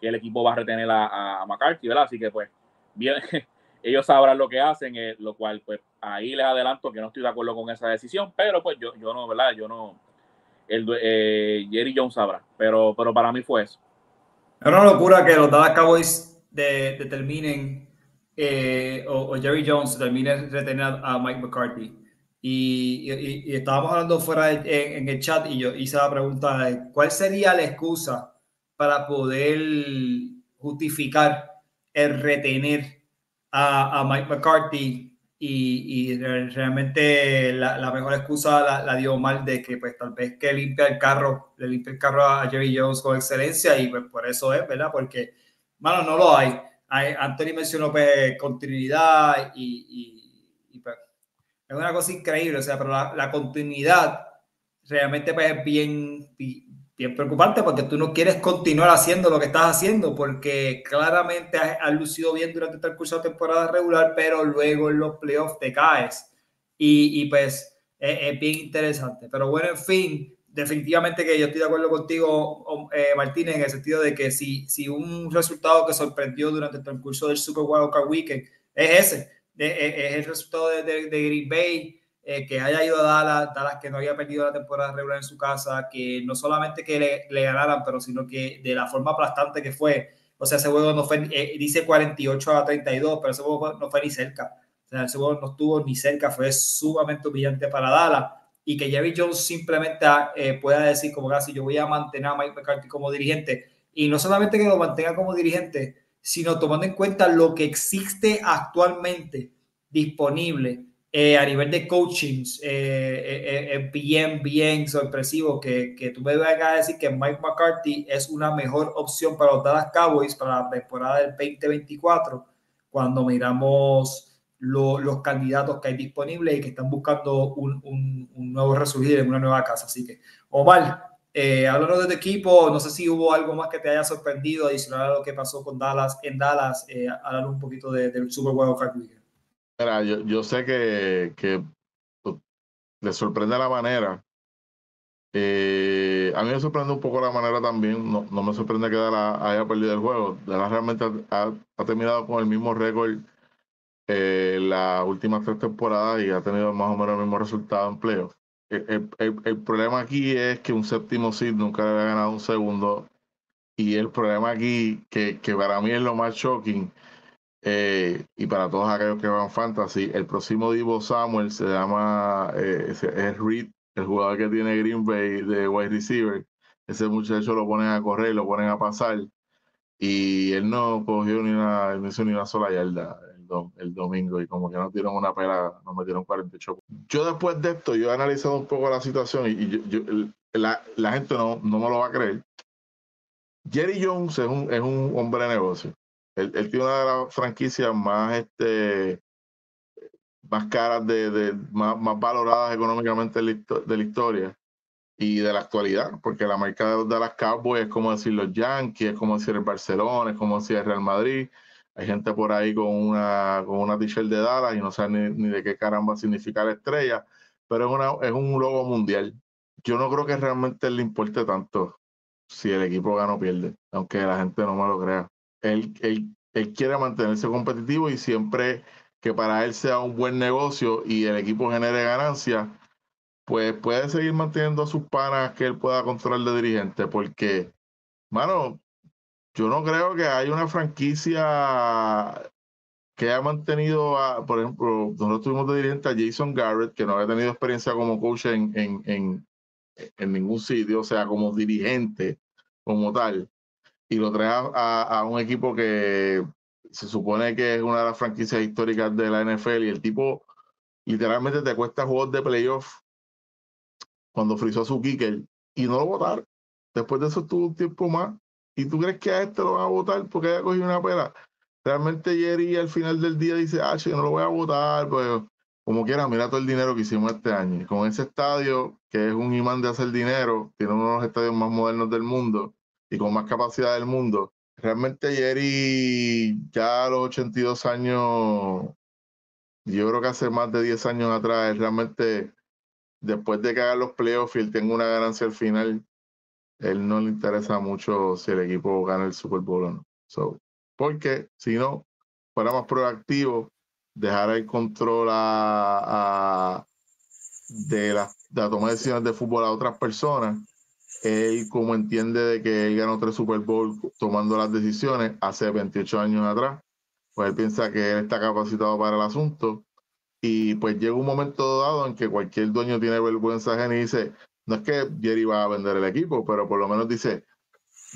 que, el equipo va a retener a, a, McCarthy, ¿verdad? Así que pues bien, ellos sabrán lo que hacen, eh, lo cual pues ahí les adelanto que no estoy de acuerdo con esa decisión, pero pues yo, yo no, ¿verdad? Yo no, el, eh, Jerry Jones sabrá, pero, pero para mí fue eso. Es una locura que los Dallas Cowboys determinen eh, o, Jerry Jones termine retener a Mike McCarthy. Y, estábamos hablando fuera en, el chat y yo hice la pregunta cuál sería la excusa para poder justificar el retener a Mike McCarthy y, realmente la, mejor excusa la, dio mal de que pues tal vez que limpia el carro, le limpia el carro a Jerry Jones con excelencia y pues por eso es, ¿verdad? Porque, bueno, no lo hay. hay Anthony mencionó pues continuidad y, y, pues es una cosa increíble, o sea, pero la, continuidad realmente pues es bien, bien preocupante porque tú no quieres continuar haciendo lo que estás haciendo porque claramente has, lucido bien durante el curso de temporada regular, pero luego en los playoffs te caes. Y, y pues es, bien interesante. Pero bueno, en fin, definitivamente que yo estoy de acuerdo contigo, eh, Martínez, en el sentido de que si, si un resultado que sorprendió durante el transcurso del Super Wildcard Weekend es ese, es, el resultado de, de, de Green Bay eh, que haya ido a Dallas, Dallas que no había perdido la temporada regular en su casa, que no solamente que le, le ganaran, pero sino que de la forma aplastante que fue, o sea, ese juego no fue, eh, dice 48 a 32, pero ese juego no fue ni cerca, o sea, ese juego no estuvo ni cerca, fue sumamente humillante para Dallas, y que Jerry Jones simplemente eh, pueda decir como casi yo voy a mantener a Mike McCarthy como dirigente, y no solamente que lo mantenga como dirigente, sino tomando en cuenta lo que existe actualmente disponible eh, a nivel de coaching, es eh, eh, bien, bien sorpresivo que, que tú me vengas a decir que Mike McCarthy es una mejor opción para los Dallas Cowboys para la temporada del 2024 cuando miramos los candidatos que hay disponibles y que están buscando un, un, nuevo resurgir en una nueva casa. Así que, Omar, eh, hablando de tu equipo, no sé si hubo algo más que te haya sorprendido adicional a lo que pasó con Dallas en Dallas, eh, hablar un poquito del Super Bowl of Mira, yo, yo sé que, que le sorprende la manera. Eh, a mí me sorprende un poco la manera también. No, no me sorprende que Dala haya perdido el juego. Dala realmente ha, ha, terminado con el mismo récord eh, las últimas tres temporadas y ha tenido más o menos el mismo resultado en playoffs. El, el, el, problema aquí es que un séptimo seed nunca le había ganado un segundo. Y el problema aquí, que, que para mí es lo más shocking, eh, y para todos aquellos que van fantasy, el próximo Divo Samuel se llama eh, es Reed, el jugador que tiene Green Bay de wide receiver. Ese muchacho lo ponen a correr, lo ponen a pasar. Y él no cogió ni una, no hizo ni una sola yarda el, domingo. Y como que no tiraron una pela, no metieron 48. Yo después de esto, yo he analizado un poco la situación y, yo, la, la, gente no, no me lo va a creer. Jerry Jones es un, es un hombre de negocio. Él, tiene una de las franquicias más, este, más caras, de, de más, valoradas económicamente de la, historia y de la actualidad, porque la marca de, las Cowboys es como decir los Yankees, es como decir el Barcelona, es como decir el Real Madrid. Hay gente por ahí con una, con una t-shirt de Dallas y no sabe ni, de qué caramba significa la estrella, pero es, una, es un logo mundial. Yo no creo que realmente le importe tanto si el equipo gana o pierde, aunque la gente no me lo crea. Él, él, él quiere mantenerse competitivo y siempre que para él sea un buen negocio y el equipo genere ganancias, pues puede seguir manteniendo a sus panas que él pueda controlar de dirigente, porque, mano, yo no creo que haya una franquicia que haya mantenido, a, por ejemplo, nosotros tuvimos de dirigente a Jason Garrett, que no había tenido experiencia como coach en, en, en, en ningún sitio, o sea, como dirigente, como tal, y lo trae a, a, un equipo que se supone que es una de las franquicias históricas de la NFL y el tipo literalmente te cuesta juegos de playoff cuando frizó a su kicker y no lo votaron. Después de eso tuvo un tiempo más. ¿Y tú crees que a este lo van a votar porque haya cogido una pela? Realmente Jerry al final del día dice, ah, yo no lo voy a votar, pero como quiera, mira todo el dinero que hicimos este año. Con ese estadio, que es un imán de hacer dinero, tiene uno de los estadios más modernos del mundo y con más capacidad del mundo. Realmente Jerry, ya a los 82 años, yo creo que hace más de 10 años atrás, realmente después de que haga los playoffs y él tenga una ganancia al final, él no le interesa mucho si el equipo gana el Super Bowl o no. So, porque si no, fuera más proactivo, dejar el control a, de, la, de la toma de decisiones de fútbol a otras personas. Él, como entiende de que él ganó tres Super Bowl tomando las decisiones hace 28 años atrás, pues él piensa que él está capacitado para el asunto y pues llega un momento dado en que cualquier dueño tiene vergüenza ajena y dice, no es que Jerry va a vender el equipo, pero por lo menos dice,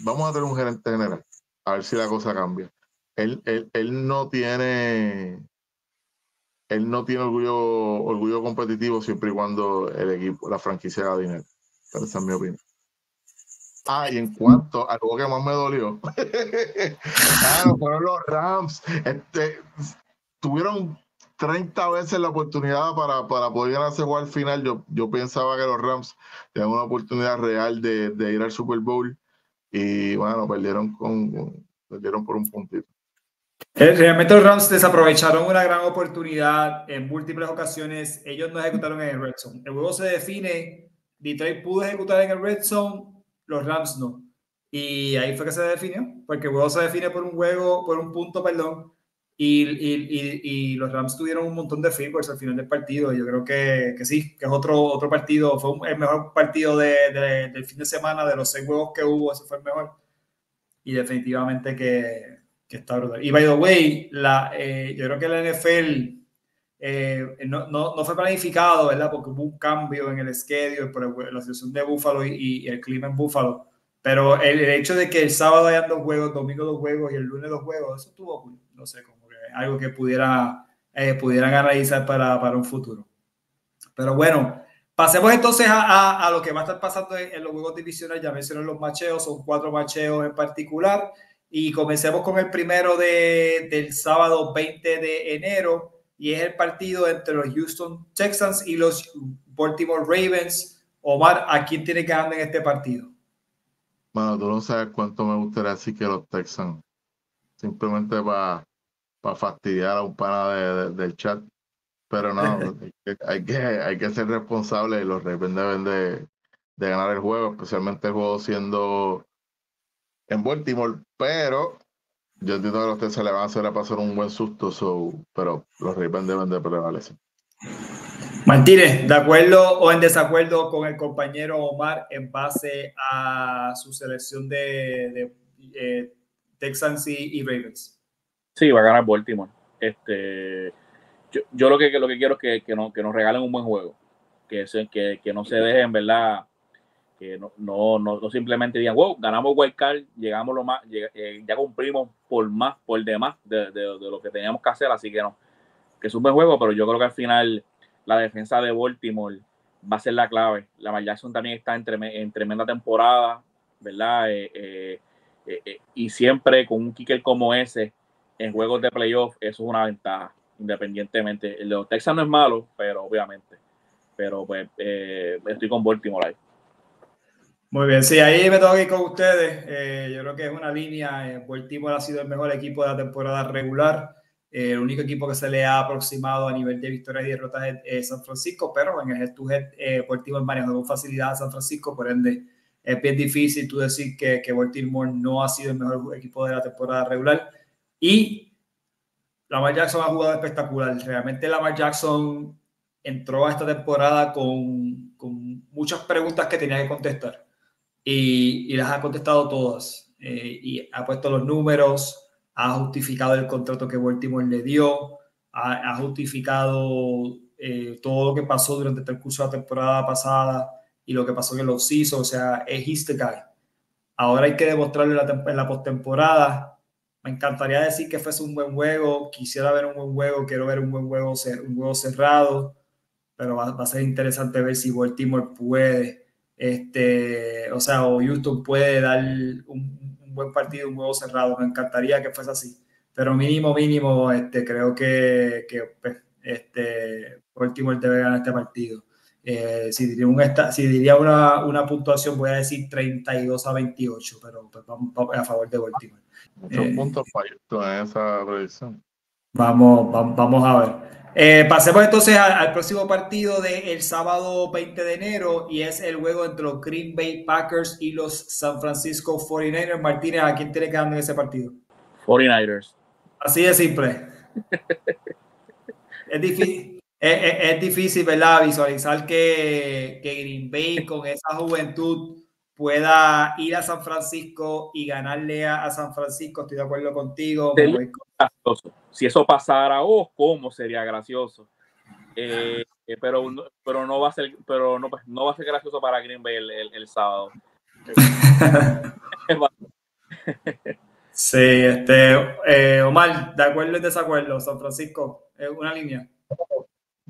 vamos a tener un gerente general, a ver si la cosa cambia. Él, él, él no tiene él no tiene orgullo, orgullo competitivo siempre y cuando el equipo, la franquicia da dinero. Esa es mi opinión. Ah, y en cuanto a algo que más me dolió, claro, fueron los Rams. Este, tuvieron 30 veces la oportunidad para, para poder ganarse jugar al final. Yo, yo pensaba que los Rams tenían una oportunidad real de, de ir al Super Bowl y bueno, perdieron, con, perdieron por un puntito. Eh, realmente los Rams desaprovecharon una gran oportunidad en múltiples ocasiones. Ellos no ejecutaron en el red zone. El juego se define. Detroit pudo ejecutar en el red zone, los Rams no. Y ahí fue que se definió, porque el juego se define por un juego, por un punto, perdón, y, y, y, los Rams tuvieron un montón de field al final del partido. Yo creo que, que, sí, que es otro, otro partido. Fue el mejor partido de, de, del fin de semana, de los seis juegos que hubo, ese fue el mejor. Y definitivamente que, que está brutal. Y by the way, la, eh, yo creo que la NFL eh, no, no, no, fue planificado, ¿verdad? Porque hubo un cambio en el schedule por la situación de Buffalo y, el clima en Buffalo. Pero el, hecho de que el sábado hayan dos juegos, domingo dos juegos y el lunes dos juegos, eso estuvo, no sé, cómo algo que pudiera, eh, pudieran analizar para, para, un futuro. Pero bueno, pasemos entonces a, a, lo que va a estar pasando en, los juegos divisionales. Ya mencioné los macheos, son cuatro macheos en particular. Y comencemos con el primero de, del sábado 20 de enero. Y es el partido entre los Houston Texans y los Baltimore Ravens. Omar, ¿a quién tiene que ganar en este partido? Bueno, tú no sabes cuánto me gustaría decir que los Texans. Simplemente para para fastidiar a un pana del chat. Pero no, hay que, hay que ser responsable y los Ravens deben de, de ganar el juego, especialmente el juego siendo en Baltimore, pero yo entiendo que a ustedes se le van a hacer a pasar un buen susto, pero los Ravens deben de prevalecer. Martínez, ¿de acuerdo o en desacuerdo con el compañero Omar en base a su selección de, de eh, Texans y Ravens? Sí, va a ganar Baltimore. Este, yo, yo lo que lo que quiero es que, que, no, que nos regalen un buen juego. Que, que, que no se dejen, ¿verdad? No, no, no, simplemente digan, wow, ganamos Wild Card, llegamos lo más, eh, ya cumplimos por más, por demás de, de, lo que teníamos que hacer, así que no, que es un buen juego, pero yo creo que al final la defensa de Baltimore va a ser la clave. La Jackson también está en, en tremenda temporada, ¿verdad? Eh, eh, y siempre con un kicker como ese, en juegos de playoff eso es una ventaja, independientemente. El de los Texas no es malo, pero obviamente. Pero pues eh, estoy con Baltimore ahí. Muy bien, sí, ahí me tengo que ir con ustedes. Eh, yo creo que es una línea. Eh, Baltimore ha sido el mejor equipo de la temporada regular. el único equipo que se le ha aproximado a nivel de victorias y derrotas es, San Francisco, pero en el head to head, Baltimore manejó con facilidad a San Francisco, por ende, es bien difícil tú decir que, que Baltimore no ha sido el mejor equipo de la temporada regular. Y Lamar Jackson ha jugado espectacular. Realmente Lamar Jackson entró a esta temporada con, con muchas preguntas que tenía que contestar y, las ha contestado todas. Eh, y ha puesto los números, ha justificado el contrato que Baltimore le dio, ha, justificado eh, todo lo que pasó durante el curso de la temporada pasada y lo que pasó en los season, o sea, es he's the guy. Ahora hay que demostrarlo en la, en la postemporada. Me encantaría decir que fuese un buen juego, quisiera ver un buen juego, quiero ver un buen juego, un juego cerrado, pero va, va a ser interesante ver si Baltimore puede, este, o sea, o Houston puede dar un, un buen partido, un juego cerrado. Me encantaría que fuese así, pero mínimo, mínimo, este, creo que, que pues, este, Baltimore debe ganar este partido. Eh, si diría, un si diría una, una, puntuación, voy a decir 32 a 28, pero pues, vamos, vamos, a favor de Baltimore. Muchos eh, puntos fallos en esa predicción. Vamos, vamos, vamos a ver. Eh, pasemos entonces al, al próximo partido del de sábado 20 de enero y es el juego entre los Green Bay Packers y los San Francisco 49ers. Martínez, ¿a quién tiene que ganar en ese partido? 49ers. Así de simple. es difícil. Es, es, es, difícil, ¿verdad? Visualizar que, que Green Bay con esa juventud pueda ir a San Francisco y ganarle a, a San Francisco. Estoy de acuerdo contigo. Con... Si eso pasara, oh, cómo sería gracioso. Eh, pero, pero no va a ser, pero no, no va a ser gracioso para Green Bay el, el, el sábado. sí, este, eh, Omar, ¿de acuerdo o desacuerdo? San Francisco, es una línea.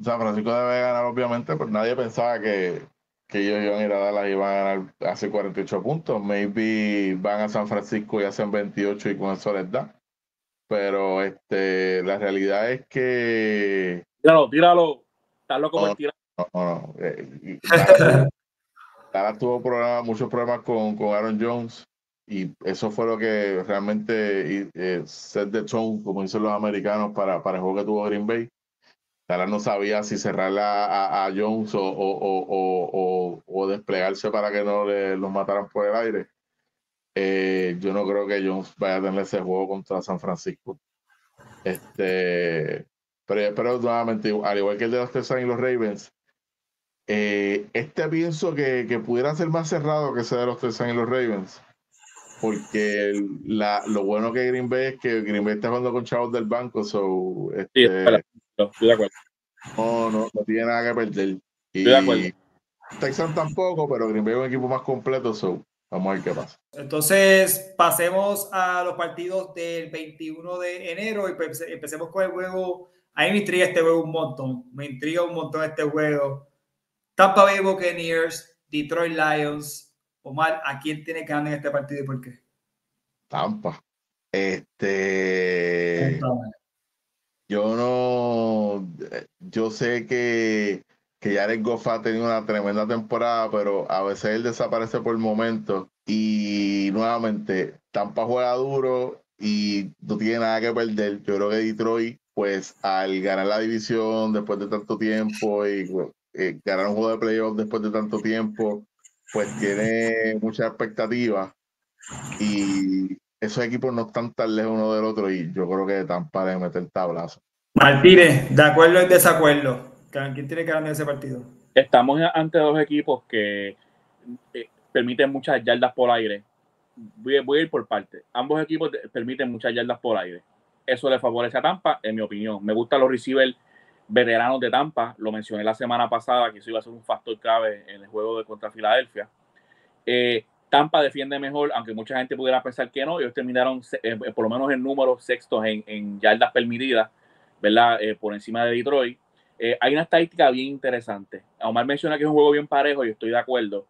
San Francisco debe ganar, obviamente, pero nadie pensaba que, que ellos iban a ir a Dallas y iban a ganar hace 48 puntos. Maybe van a San Francisco y hacen 28 y con eso les da. Pero este, la realidad es que. Tíralo, tíralo. Estás loco por tirar. No, no, no. Eh, Dallas tuvo problemas, muchos problemas con, con Aaron Jones y eso fue lo que realmente eh, set the tone, como dicen los americanos, para, para el juego que tuvo Green Bay. Dallas no sabía si cerrarla a, a Jones o, o, o, o, desplegarse para que no le, los mataran por el aire. Eh, yo no creo que Jones vaya a tener ese juego contra San Francisco. Este, pero, pero nuevamente, al igual que el de los Texans y los Ravens, eh, este pienso que, que, pudiera ser más cerrado que ese de los Texans y los Ravens. Porque la, lo bueno que Green Bay es que Green Bay está jugando con chavos del banco. So, este, sí, estoy de acuerdo. No, no, no tiene nada que perder. Y estoy de acuerdo. Tampoco, pero Green Bay es un equipo más completo. So, Vamos a ver qué pasa. Entonces, pasemos a los partidos del 21 de enero y empecemos con el juego. A mí me intriga este juego un montón. Me intriga un montón este juego. Tampa Bay Buccaneers, Detroit Lions. Omar, ¿a quién tiene que ganar en este partido y por qué? Tampa. Este. Yo no. Yo sé que que Jared Goff ha tenido una tremenda temporada, pero a veces él desaparece por momentos y nuevamente Tampa juega duro y no tiene nada que perder. Yo creo que Detroit, pues al ganar la división después de tanto tiempo y eh, ganar un juego de playoffs después de tanto tiempo, pues tiene muchas expectativas y esos equipos no están tan lejos uno del otro y yo creo que Tampa debe meter tablazo. Martínez, ¿de acuerdo en desacuerdo? ¿Quién tiene que ganar ese partido? Estamos ante dos equipos que eh, permiten muchas yardas por aire. Voy, a ir por parte. Ambos equipos permiten muchas yardas por aire. Eso le favorece a Tampa, en mi opinión. Me gustan los receivers veteranos de Tampa. Lo mencioné la semana pasada que eso iba a ser un factor clave en el juego de contra Filadelfia. Eh, Tampa defiende mejor, aunque mucha gente pudiera pensar que no. Ellos terminaron eh, por lo menos en números sextos en, yardas permitidas, ¿verdad? Por encima de Detroit. Eh, hay una estadística bien interesante. Omar menciona que es un juego bien parejo y estoy de acuerdo.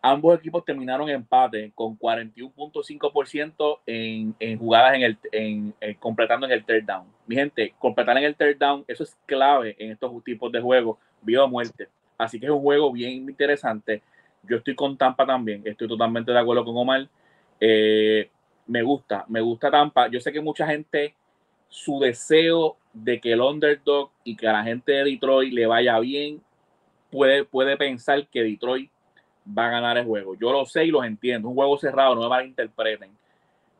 Ambos equipos terminaron empate con 41.5% en, en, jugadas en el, en, completando en el third down. Mi gente, completar en el third down, eso es clave en estos tipos de juegos, vida o muerte. Así que es un juego bien interesante. Yo estoy con Tampa también, estoy totalmente de acuerdo con Omar. Eh, me gusta, me gusta Tampa. Yo sé que mucha gente su deseo de que el underdog y que a la gente de Detroit le vaya bien, puede, puede pensar que Detroit va a ganar el juego. Yo lo sé y los entiendo. Un juego cerrado, no me malinterpreten.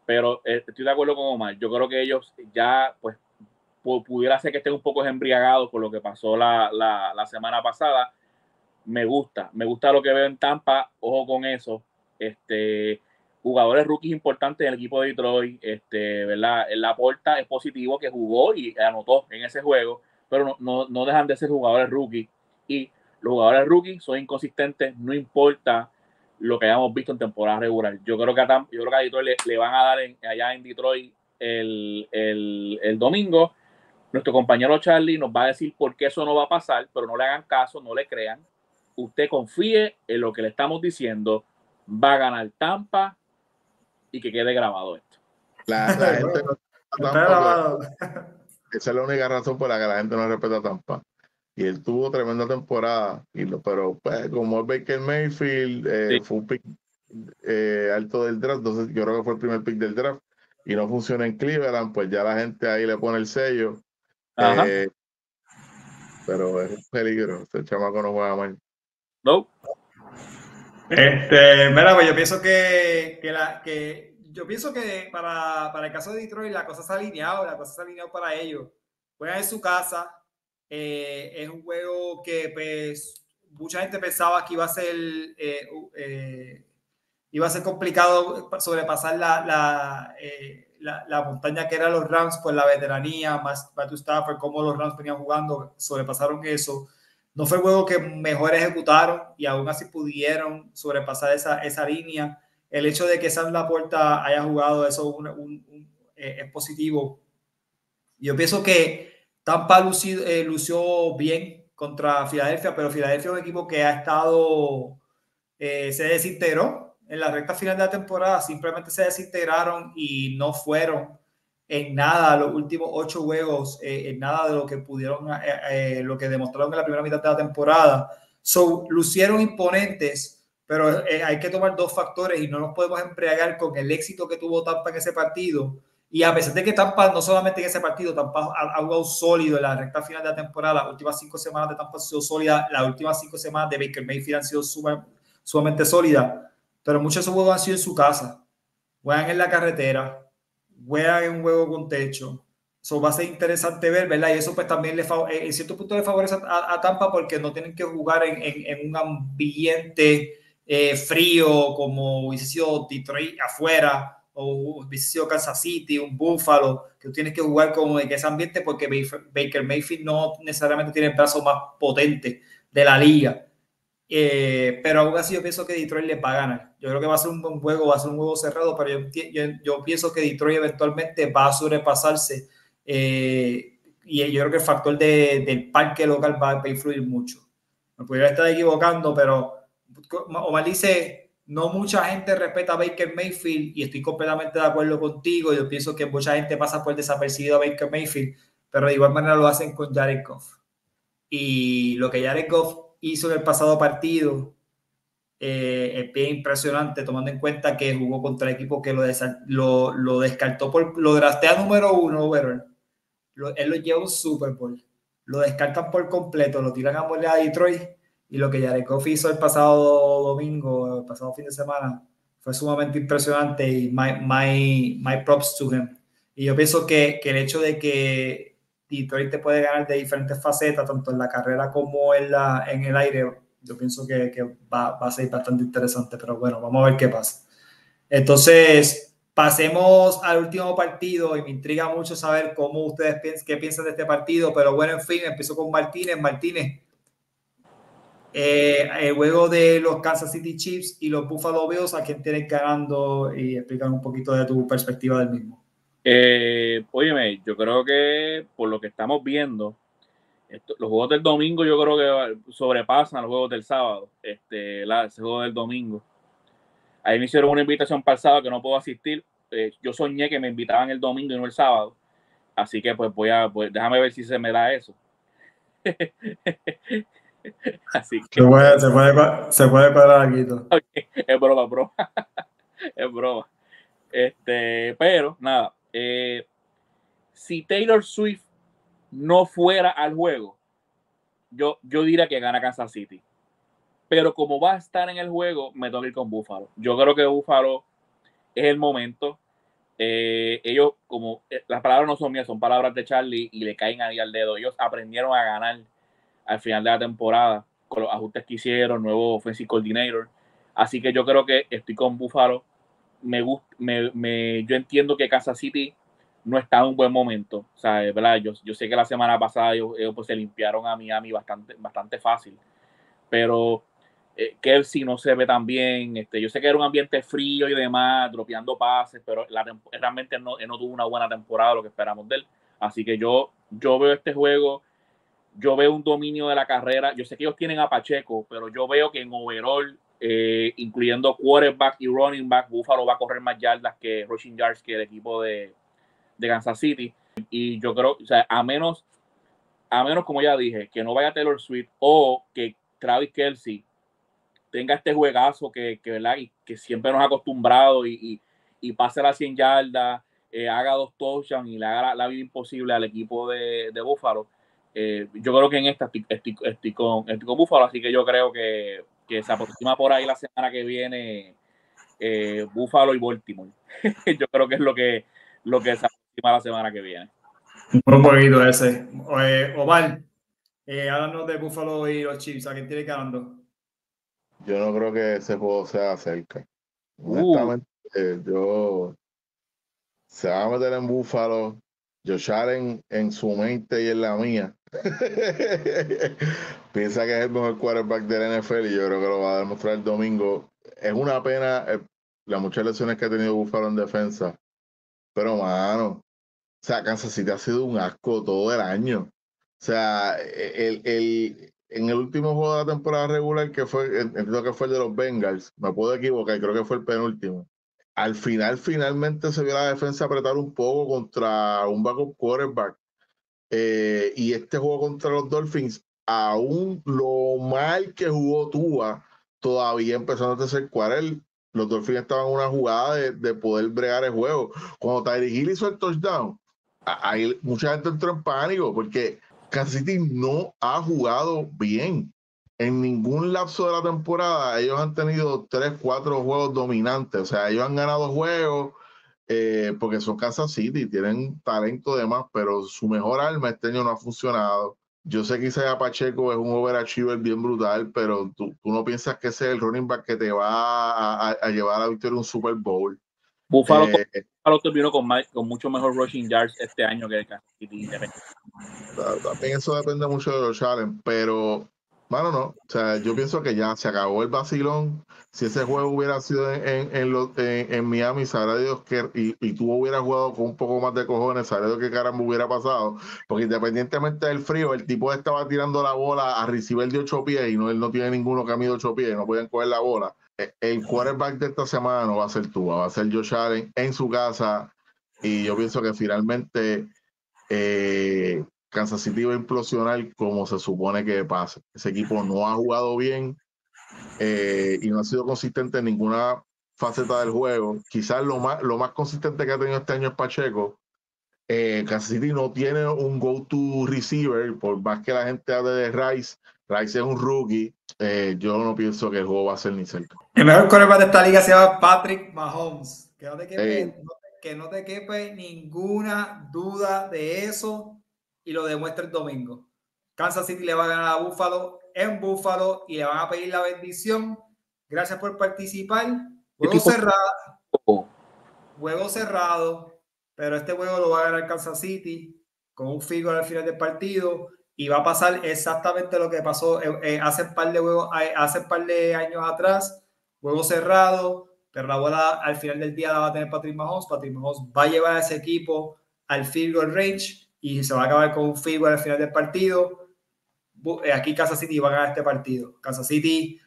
Pero eh, estoy de acuerdo con Omar. Yo creo que ellos ya, pues, pudiera ser que estén un poco embriagados por lo que pasó la, la, semana pasada. Me gusta, me gusta lo que veo en Tampa. Ojo con eso. Este, jugadores rookies importantes del equipo de Detroit, este, ¿verdad? La porta es positivo que jugó y anotó en ese juego, pero no, no, no dejan de ser jugadores rookies. Y los jugadores rookies son inconsistentes, no importa lo que hayamos visto en temporada regular. Yo creo que a, yo creo que Detroit le, van a dar allá en Detroit el, el, el, domingo. Nuestro compañero Charlie nos va a decir por qué eso no va a pasar, pero no le hagan caso, no le crean. Usted confíe en lo que le estamos diciendo. Va a ganar Tampa y que quede grabado esto. La, gente no Tampa, esa es la única razón por la que la gente no respeta a Tampa y él tuvo tremenda temporada, y lo, pero pues, como el Baker Mayfield eh, fue un pick eh, alto del draft, entonces yo creo que fue el primer pick del draft y no funciona en Cleveland, pues ya la gente ahí le pone el sello. Eh, pero es un peligro, este chamaco no juega mal. No. Este, mira, pues yo pienso que, que, la, que yo pienso que para, para, el caso de Detroit la cosa se ha alineado, la cosa se ha alineado para ellos. Juegan en su casa, eh, es un juego que pues mucha gente pensaba que iba a ser eh, eh, iba a ser complicado sobrepasar la, la, la, montaña que eran los Rams, pues la veteranía, más Matthew Stafford, cómo los Rams venían jugando, sobrepasaron eso. No fue el juego que mejor ejecutaron y aún así pudieron sobrepasar esa, esa línea. El hecho de que Sam Laporta haya jugado eso es positivo. Yo pienso que Tampa lució, eh, lució bien contra Filadelfia, pero Filadelfia es un equipo que ha estado, eh, se desintegró en la recta final de la temporada, simplemente se desintegraron y no fueron en nada los últimos ocho juegos, eh, en nada de lo que pudieron, lo que demostraron en la primera mitad de la temporada. So, lucieron imponentes, pero hay que tomar dos factores y no nos podemos embriagar con el éxito que tuvo Tampa en ese partido y a pesar de que Tampa, no solamente en ese partido, Tampa ha, jugado sólido en la recta final de la temporada, las últimas cinco semanas de Tampa han sido sólidas, las últimas cinco semanas de Baker Mayfield han sido sumamente sólidas, pero muchos de esos juegos han sido en su casa. Juegan en la carretera, juegan en un juego con techo. Eso va a ser interesante ver, ¿verdad? Y eso pues también le en cierto punto le favorece a, Tampa porque no tienen que jugar en, en, un ambiente eh, frío como hubiese sido Detroit afuera o hubiese Kansas City, un Buffalo, que tú tienes que jugar con ese ambiente porque Baker Mayfield no necesariamente tiene el brazo más potente de la liga. Eh, pero aún así yo pienso que Detroit le va a ganar. Yo creo que va a ser un buen juego, va a ser un juego cerrado, pero yo, yo, pienso que Detroit eventualmente va a sobrepasarse. Eh, y yo creo que el factor de, del parque local va, a influir mucho. Me podría estar equivocando, pero Omar dice no mucha gente respeta a Baker Mayfield y estoy completamente de acuerdo contigo. Yo pienso que mucha gente pasa por desapercibido a Baker Mayfield, pero de igual manera lo hacen con Jared Goff. Y lo que Jared Goff hizo en el pasado partido eh, es bien impresionante, tomando en cuenta que jugó contra el equipo que lo, lo, lo descartó por lo draftea número uno, pero él lo lleva un Super Bowl. Lo descartan por completo, lo tiran a a Detroit y lo que Jared Goff hizo el pasado domingo, el pasado fin de semana, fue sumamente impresionante y my, my, my props to him. Y yo pienso que, que, el hecho de que Detroit te puede ganar de diferentes facetas, tanto en la carrera como en, la, en el aire, yo pienso que, que va, va, a ser bastante interesante. Pero bueno, vamos a ver qué pasa. Entonces, pasemos al último partido y me intriga mucho saber cómo ustedes piensan, qué piensan de este partido. Pero bueno, en fin, empiezo con Martínez. Martínez, eh, el juego de los Kansas City Chiefs y los Buffalo Bills, ¿a quién tienes ganando? Y explicar un poquito de tu perspectiva del mismo. Eh, óyeme, yo creo que por lo que estamos viendo, los juegos del domingo yo creo que sobrepasan los juegos del sábado, este, la, ese juego del domingo. Ahí me hicieron una invitación para el sábado que no puedo asistir. Eh, yo soñé que me invitaban el domingo y no el sábado. Así que pues voy a, pues déjame ver si se me da eso. Así que. Se puede, se puede, se puede parar aquí. Es broma, broma. es broma. Este, pero nada. Eh, si Taylor Swift no fuera al juego, yo, yo diría que gana Kansas City. Pero como va a estar en el juego, me que ir con Buffalo. Yo creo que Buffalo es el momento. Eh, ellos, como eh, las palabras no son mías, son palabras de Charlie y le caen ahí al dedo. Ellos aprendieron a ganar al final de la temporada con los ajustes que hicieron, nuevo offensive coordinator. Así que yo creo que estoy con Buffalo. Me, me, me, yo entiendo que Kansas City no está en un buen momento. O sea, ¿verdad? Yo, yo sé que la semana pasada ellos, pues, se limpiaron a Miami bastante, bastante fácil. Pero eh, Kelsey no se ve tan bien. Este, yo sé que era un ambiente frío y demás, dropeando pases, pero la, realmente no, no tuvo una buena temporada, lo que esperamos de él. Así que yo, yo veo este juego, yo veo un dominio de la carrera. Yo sé que ellos tienen a Pacheco, pero yo veo que en overall, eh, incluyendo quarterback y running back, Buffalo va a correr más yardas que rushing yards que el equipo de, de Kansas City. Y yo creo, o sea, a menos, a menos, como ya dije, que no vaya Taylor Swift o que Travis Kelsey tenga este juegazo que, que, ¿verdad? Y que siempre nos ha acostumbrado y, y, pase las 100 yardas, eh, haga dos touchdowns y le haga la, vida imposible al equipo de, de Buffalo. Eh, yo creo que en esta estoy, con, estoy con Buffalo, así que yo creo que, que se aproxima por ahí la semana que viene eh, Buffalo y Baltimore. yo creo que es lo que, lo que se la semana que viene. Un poquito ese. Eh, Omar, eh, háblanos de Buffalo y los Chiefs. ¿A quién tiene ganando? Yo no creo que ese juego sea cerca. Honestamente, uh. yo se va a meter en Buffalo. Josh Allen en su mente y en la mía. Piensa que es el mejor quarterback del NFL y yo creo que lo va a demostrar el domingo. Es una pena eh, las muchas lesiones que ha tenido Buffalo en defensa. Pero, mano, o sea, Kansas City ha sido un asco todo el año. O sea, el, el, en el último juego de la temporada regular, que fue, entiendo que fue el de los Bengals, me puedo equivocar, creo que fue el penúltimo. Al final, finalmente se vio la defensa apretar un poco contra un backup quarterback. Eh, y este juego contra los Dolphins, aún lo mal que jugó Tua, todavía empezando a ser cuarel, los Dolphins estaban en una jugada de, de poder bregar el juego. Cuando Tyreek Hill hizo el touchdown, ahí mucha gente entró en pánico porque Kansas City no ha jugado bien. En ningún lapso de la temporada ellos han tenido tres, cuatro juegos dominantes. O sea, ellos han ganado juegos eh, porque son Kansas City, tienen talento de más, pero su mejor arma este año no ha funcionado. Yo sé que Isaiah Pacheco es un overachiever bien brutal, pero tú, tú, no piensas que ese es el running back que te va a, llevar a la victoria en un Super Bowl. Buffalo, eh, terminó con, con mucho mejor rushing yards este año que el Kansas City. También eso depende mucho de los challenges, pero bueno, no. O sea, yo pienso que ya se acabó el vacilón. Si ese juego hubiera sido en, en, en, Miami, sabrá Dios que. Y, y, tú hubieras jugado con un poco más de cojones, sabrá Dios qué caramba hubiera pasado. Porque independientemente del frío, el tipo estaba tirando la bola a recibir de ocho pies y no, él no tiene ninguno que mide ocho pies, no pueden coger la bola. E, el quarterback de esta semana no va a ser tú, va a ser Josh Allen en su casa. Y yo pienso que finalmente. Eh, Kansas City va a implosionar como se supone que pase. Ese equipo no ha jugado bien eh, y no ha sido consistente en ninguna faceta del juego. Quizás lo más, lo más consistente que ha tenido este año es Pacheco. Eh, Kansas City no tiene un go-to receiver, por más que la gente hable de Rice. Rice es un rookie. Eh, yo no pienso que el juego va a ser ni cerca. El mejor coreback de esta liga se llama Patrick Mahomes. Que no te quepe, que no te quepe ninguna duda de eso y lo demuestra el domingo. Kansas City le va a ganar a Buffalo en Buffalo y le van a pedir la bendición. Gracias por participar. Juego cerrado. Juego cerrado. Pero este juego lo va a ganar Kansas City con un figo al final del partido. Y va a pasar exactamente lo que pasó eh, eh, hace un par de juegos, hace par de años atrás. Juego cerrado, pero la bola al final del día la va a tener Patrick Mahomes. Patrick Mahomes va a llevar a ese equipo al field goal range y se va a acabar con un field al final del partido. Eh, aquí Kansas City va a ganar este partido. Kansas City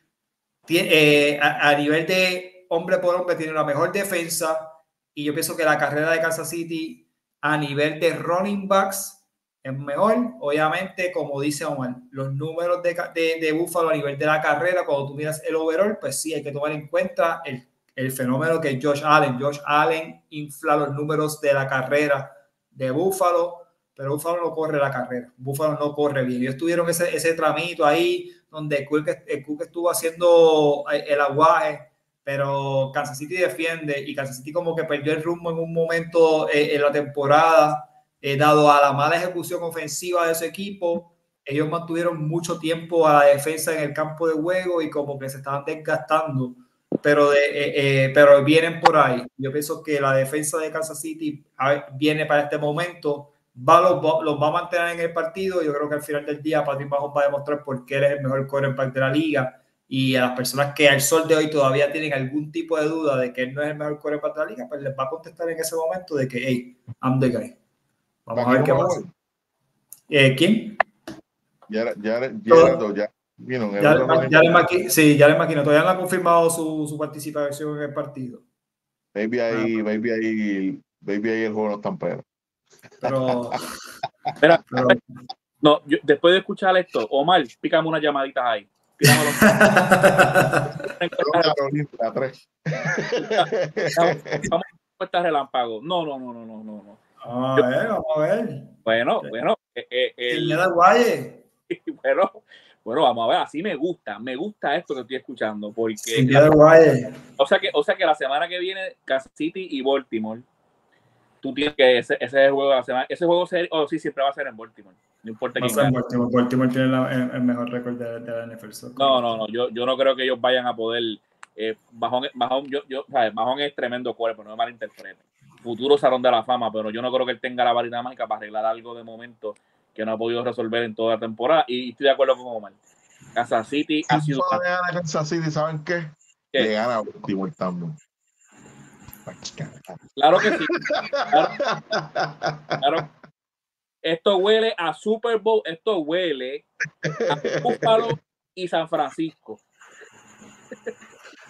eh, a, nivel de hombre por hombre tiene la mejor defensa y yo pienso que la carrera de Kansas City a nivel de running backs es mejor. Obviamente, como dice Omar, los números de, de, de Buffalo a nivel de la carrera, cuando tú miras el overall, pues sí, hay que tomar en cuenta el, el fenómeno que Josh Allen. Josh Allen infla los números de la carrera de Buffalo pero Búfalo no corre la carrera. Búfalo no corre bien. Ellos tuvieron ese, ese tramito ahí donde Cook, Cook estuvo haciendo eh, el aguaje, pero Kansas City defiende y Kansas City como que perdió el rumbo en un momento eh, en la temporada, eh, dado a la mala ejecución ofensiva de ese equipo. Ellos mantuvieron mucho tiempo a la defensa en el campo de juego y como que se estaban desgastando, pero, de, pero vienen por ahí. Yo pienso que la defensa de Kansas City viene para este momento va, los, va a mantener en el partido. Yo creo que al final del día Patrick Mahomes va a demostrar por qué él es el mejor quarterback de la liga. Y a las personas que al sol de hoy todavía tienen algún tipo de duda de que él no es el mejor quarterback de la liga, pues les va a contestar en ese momento de que, hey, I'm the guy. Vamos a ver qué pasa. Eh, ¿Quién? Ya, ya, ya, sí, ya le imagino. Todavía no ha confirmado su, su participación en el partido. Baby ahí, ah, baby ahí, baby ahí el juego no está en pero, no, después de escuchar esto, Omar, pícame unas llamaditas ahí. vamos a estar relámpago. No, no, no, no, no, no. a ver, vamos a ver. Bueno, bueno. Eh, eh, el, bueno, bueno, vamos a ver, así me gusta, me gusta esto que estoy escuchando, porque o sea que, o sea que la semana que viene Kansas City y Baltimore tú tienes que ese, ese juego de la semana, ese juego ser, oh, sí, siempre va a ser en Baltimore. No importa quién en Baltimore. Baltimore tiene el, mejor récord de, la NFL. No, no, no, yo, yo no creo que ellos vayan a poder. Eh, Bajón, Bajón, yo, yo, ¿sabes? Bajón es tremendo cuerpo, no me malinterpreten. Futuro salón de la fama, pero yo no creo que él tenga la varita mágica para arreglar algo de momento que no ha podido resolver en toda la temporada. Y estoy de acuerdo con Omar. Kansas City ha sido. Kansas City, ¿saben qué? ¿Qué? Le gana Baltimore también. Claro que sí. Claro, Esto huele a Super Bowl, esto huele a Buffalo y San Francisco.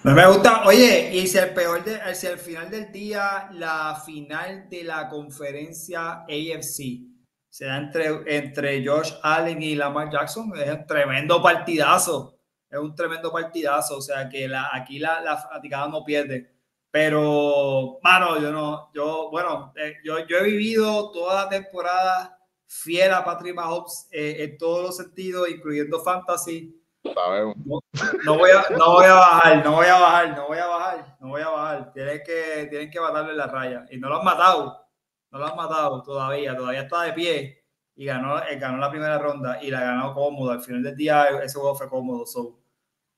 No me gusta, oye, y si al peor de, si al final del día la final de la conferencia AFC se entre, entre Josh Allen y Lamar Jackson, es un tremendo partidazo. Es un tremendo partidazo. O sea que la, aquí la, la no pierde. Pero, mano, yo no, yo, bueno, eh, yo, yo he vivido toda la temporada fiel a Patrick Mahomes eh, en todos los sentidos, incluyendo fantasy. No, voy a, no voy a bajar, no voy a bajar, no voy a bajar, no voy a bajar. Tienen que, tienen que matarle la raya. Y no lo han matado, no lo han matado todavía, todavía está de pie y ganó, eh, ganó la primera ronda y la ganó cómodo. Al final del día ese juego fue cómodo. So,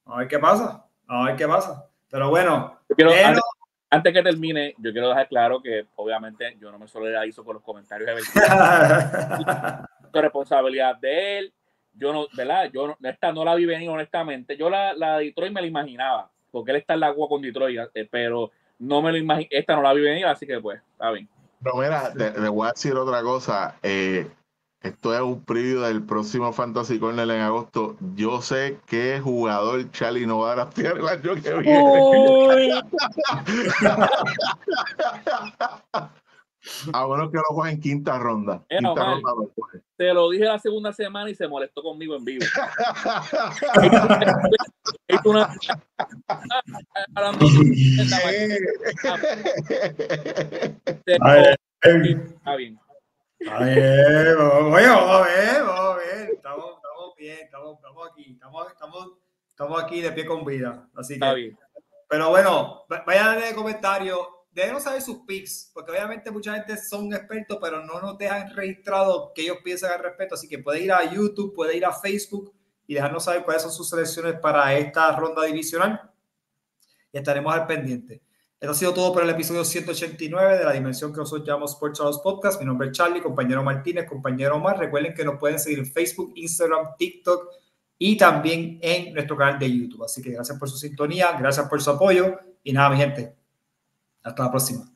a ver qué pasa, a ver qué pasa. Pero bueno, antes que termine, yo quiero dejar claro que obviamente yo no me solidarizo con los comentarios de La responsabilidad de él. Yo no, ¿verdad? Yo no, esta no la vi venir honestamente. Yo la, la de Detroit me la imaginaba, porque él está en la agua con Detroit, eh, pero no me lo imagino. Esta no la vi venir, así que pues, está bien. Pero mira, le, voy a decir otra cosa. Eh, esto es un preview del próximo Fantasy Corner en agosto. Yo sé qué jugador Charlie no va a draftear el año que viene. a menos que lo juegue en quinta ronda. Quinta te lo dije la segunda semana y se molestó conmigo en vivo. Está bien. Ver, vamos, a ver, vamos a ver. Estamos, estamos bien, estamos, estamos aquí, estamos, estamos, estamos aquí de pie con vida. Así que, pero bueno, vayan a darle comentarios, déjenos saber sus picks, porque obviamente mucha gente son expertos, pero no nos dejan registrado que ellos piensan al respecto. Así que puede ir a YouTube, puede ir a Facebook y dejarnos saber cuáles son sus selecciones para esta ronda divisional. Y estaremos al pendiente. Esto ha sido todo por el episodio 189 de la dimensión que nosotros llamamos Sports House Podcast. Mi nombre es Charlie, compañero Martínez, compañero Omar. Recuerden que nos pueden seguir en Facebook, Instagram, TikTok y también en nuestro canal de YouTube. Así que gracias por su sintonía, gracias por su apoyo y nada, mi gente. Hasta la próxima.